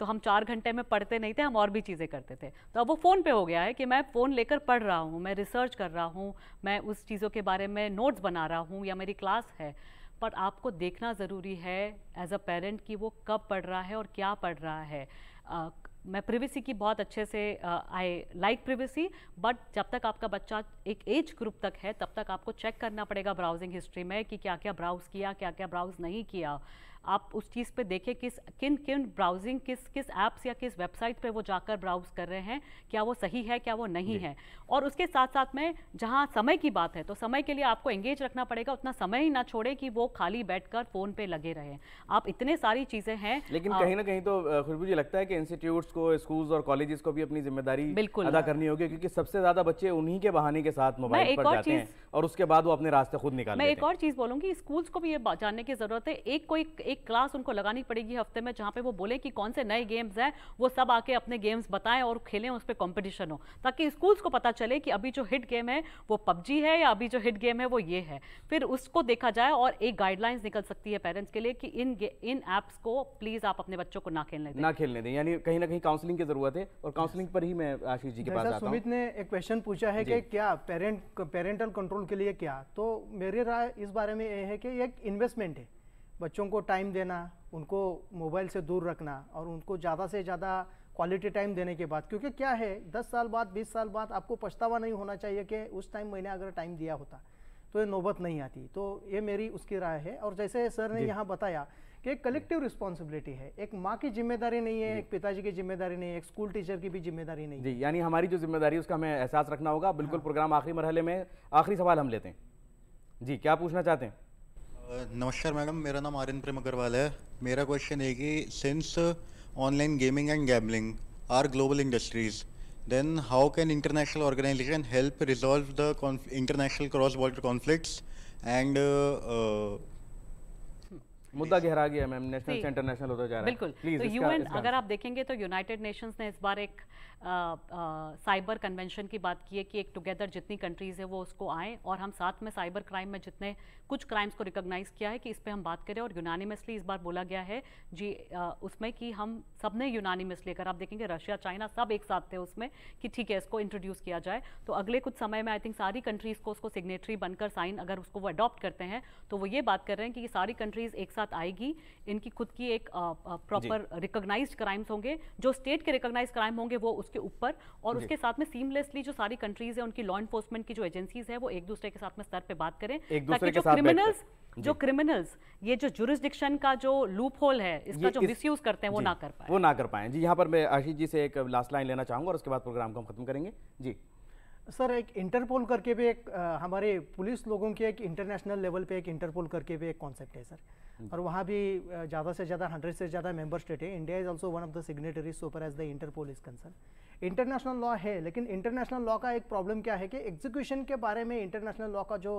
तो हम चार घंटे में पढ़ते नहीं थे हम और भी चीज़ें करते थे। तो अब वो फ़ोन पे हो गया है कि मैं फ़ोन लेकर पढ़ रहा हूँ मैं रिसर्च कर रहा हूँ मैं उस चीज़ों के बारे में नोट्स बना रहा हूँ या मेरी क्लास है। पर आपको देखना ज़रूरी है एज अ पेरेंट कि वो कब पढ़ रहा है और क्या पढ़ रहा है। अ, मैं प्रिवेसी की बहुत अच्छे से आई लाइक प्रिवेसी बट जब तक आपका बच्चा एक एज ग्रुप तक है तब तक आपको चेक करना पड़ेगा ब्राउजिंग हिस्ट्री में कि क्या क्या ब्राउज़ किया क्या क्या ब्राउज़ नहीं किया। आप उस चीज़ पे देखें किस किन किन ब्राउजिंग किस किस ऐप्स या किस वेबसाइट पे वो जाकर ब्राउज कर रहे हैं क्या वो सही है क्या वो नहीं है। और उसके साथ साथ में जहाँ समय की बात है तो समय के लिए आपको एंगेज रखना पड़ेगा उतना समय ही ना छोड़े कि वो खाली बैठकर फ़ोन पे लगे रहे। आप इतने सारी चीज़ें हैं लेकिन आ, कहीं ना कहीं तो खुशबू जी लगता है कि इंस्टीट्यूट्स को स्कूल्स और कॉलेजेस को भी अपनी ज़िम्मेदारी बिल्कुल। अदा करनी होगी क्योंकि सबसे ज़्यादा बच्चे उन्हीं के बहाने के साथ मोबाइल पर जाते हैं और उसके बाद वो अपने रास्ते खुद निकाल मैं एक और चीज़ बोलूँगी स्कूल्स को भी ये जानने की ज़रूरत है एक कोई एक क्लास उनको लगानी पड़ेगी हफ़्ते में जहाँ पे वो बोले कि कौन से नए गेम्स हैं वो सब आके अपने गेम्स बताएँ और खेलें उस पर कॉम्पिटिशन हो ताकि स्कूल्स को पता चले कि अभी जो हिट गेम है वो पबजी है या अभी जो हिट गेम है वो ये है। फिर उसको देखा जाए और एक गाइडलाइंस निकल सकती है पेरेंट्स के लिए कि इन इन ऐप्स को प्लीज़ आप अपने बच्चों को ना खेलने दें। ना खेलने दें यानी कहीं ना कहीं काउंसलिंग की ज़रूरत है और काउंसलिंग पर ही मैं आशीष जी के पास हूँ। सुमित ने एक क्वेश्चन पूछा है कि क्या पेरेंट पेरेंटल कंट्रोल के लिए क्या? तो मेरी राय इस बारे में ये है कि एक इन्वेस्टमेंट है। बच्चों को टाइम देना उनको मोबाइल से दूर रखना और उनको ज़्यादा से ज़्यादा क्वालिटी टाइम देने के बाद क्योंकि क्या है दस साल बाद बीस साल बाद आपको पछतावा नहीं होना चाहिए कि उस टाइम मैंने अगर टाइम दिया होता तो ये नौबत नहीं आती। तो ये मेरी उसकी राय है और जैसे सर ने यहाँ बताया कि एक कलेक्टिव रिस्पॉन्सिबिलिटी है। एक माँ की ज़िम्मेदारी नहीं है एक पिताजी की ज़िम्मेदारी नहीं है एक स्कूल टीचर की भी ज़िम्मेदारी नहीं है। जी यानी हमारी जो ज़िम्मेदारी है उसका हमें एहसास रखना होगा। बिल्कुल प्रोग्राम आखिरी मरहले में आखिरी सवाल हम लेते हैं। जी क्या पूछना चाहते हैं? नमस्कार मैडम मेरा नाम आर्यन प्रेम अग्रवाल है। मेरा क्वेश्चन है कि since online gaming and gambling are global industries international organization help resolve the conf- international cross border conflicts and uh, uh, मुद्दा गहरा गया मैम नेशनल से इंटरनेशनल होता जा रहा है। बिल्कुल। प्लीज़ तो यूएन अगर आप देखेंगे तो यूनाइटेड नेशंस ने इस बार एक साइबर कन्वेंशन की बात की है कि एक टुगेदर जितनी कंट्रीज़ है वो उसको आए और हम साथ में साइबर क्राइम में जितने कुछ क्राइम्स को रिकॉग्नाइज किया है कि इस पर हम बात करें और यूनानिमसली इस बार बोला गया है जी उसमें कि हम सबने यूनानिमसली अगर आप देखेंगे रशिया चाइना सब एक साथ थे उसमें कि ठीक है इसको इंट्रोड्यूस किया जाए। तो अगले कुछ समय में आई थिंक सारी कंट्रीज़ को उसको सिग्नेटरी बनकर साइन अगर उसको वो अडॉप्ट करते हैं तो वो ये बात कर रहे हैं कि ये सारी कंट्रीज़ एक साथ आएगी इनकी खुद की एक प्रॉपर रिकॉग्नाइज्ड क्राइम्स होंगे। जो स्टेट के रिकोगनाइज क्राइम होंगे वो उसके ऊपर और उसके साथ में सीमलेसली जो सारी कंट्रीज़ है उनकी लॉ इन्फोर्समेंट की जो एजेंसीज है वो एक दूसरे के साथ में स्तर पे बात करें ताकि जो क्रिमिनल्स जो। क्रिमिनल्स ये जो जुरिस्डिक्शन का जो लूप होल है इसका जो इस- मिसयूज करते हैं वो ना कर पाए। वो ना कर पाए। जी यहाँ पर मैं आशीष जी से एक लास्ट लाइन लेना चाहूँगा और उसके बाद प्रोग्राम को हम खत्म करेंगे। जी। सर एक इंटरपोल करके भी एक अ, हमारे पुलिस लोगों की एक इंटरनेशनल लेवल पे एक इंटरपोल करके भी एक कॉन्सेप्ट है सर। और वहाँ भी ज़्यादा से ज़्यादा हंड्रेड से ज़्यादा मेंबर स्टेट है। India is also one of the signatories super as the Interpol is concern international law है लेकिन इंटरनेशनल लॉ का एक प्रॉब्लम क्या है कि एग्जीक्यूशन के बारे में इंटरनेशनल लॉ का जो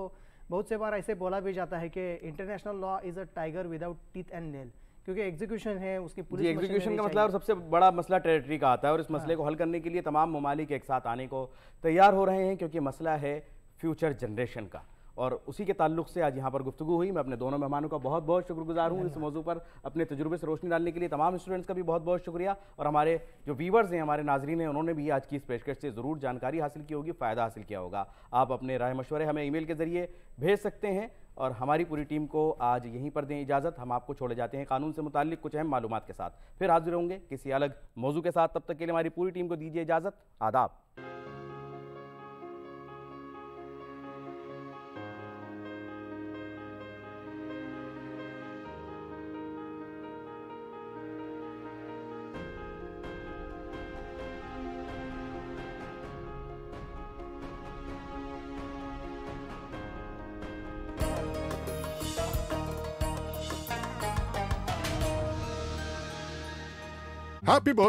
बहुत से बार ऐसे बोला भी जाता है कि international law is a tiger without teeth and nail क्योंकि एग्जीक्यूशन है उसकी पुलिस एग्जीक्यूशन का मतलब सबसे बड़ा मसला टेरिटरी का आता है और इस मसले को हल करने के लिए तमाम ममालिक एक साथ आने को तैयार हो रहे हैं क्योंकि मसला है फ्यूचर जनरेशन का। और उसी के ताल्लुक से आज यहाँ पर गुफ्तु हुई। मैं अपने दोनों मेहमानों का बहुत बहुत शुक्रगुजार हूँ इस मौजू पर अपने तजुर्बे से रोशनी डालने के लिए। तमाम स्टूडेंट्स का भी बहुत बहुत शुक्रिया। और हमारे जो व्यूवर्स हैं हमारे नाजरीन हैं उन्होंने भी आज की इस पेशकश से ज़रूर जानकारी हासिल की होगी फ़ायदा हासिल किया होगा। आप अपने राय मशवरे हमें ईमेल के ज़रिए भेज सकते हैं और हमारी पूरी टीम को आज यहीं पर दें इजाज़त। हम आपको छोड़े जाते हैं कानून से मुतालिक कुछ अहम मालूम के साथ। फिर हाजिर होंगे किसी अलग मौजू के साथ। तब तक के लिए हमारी पूरी टीम को दीजिए इजाज़त। आदाब। Birthday.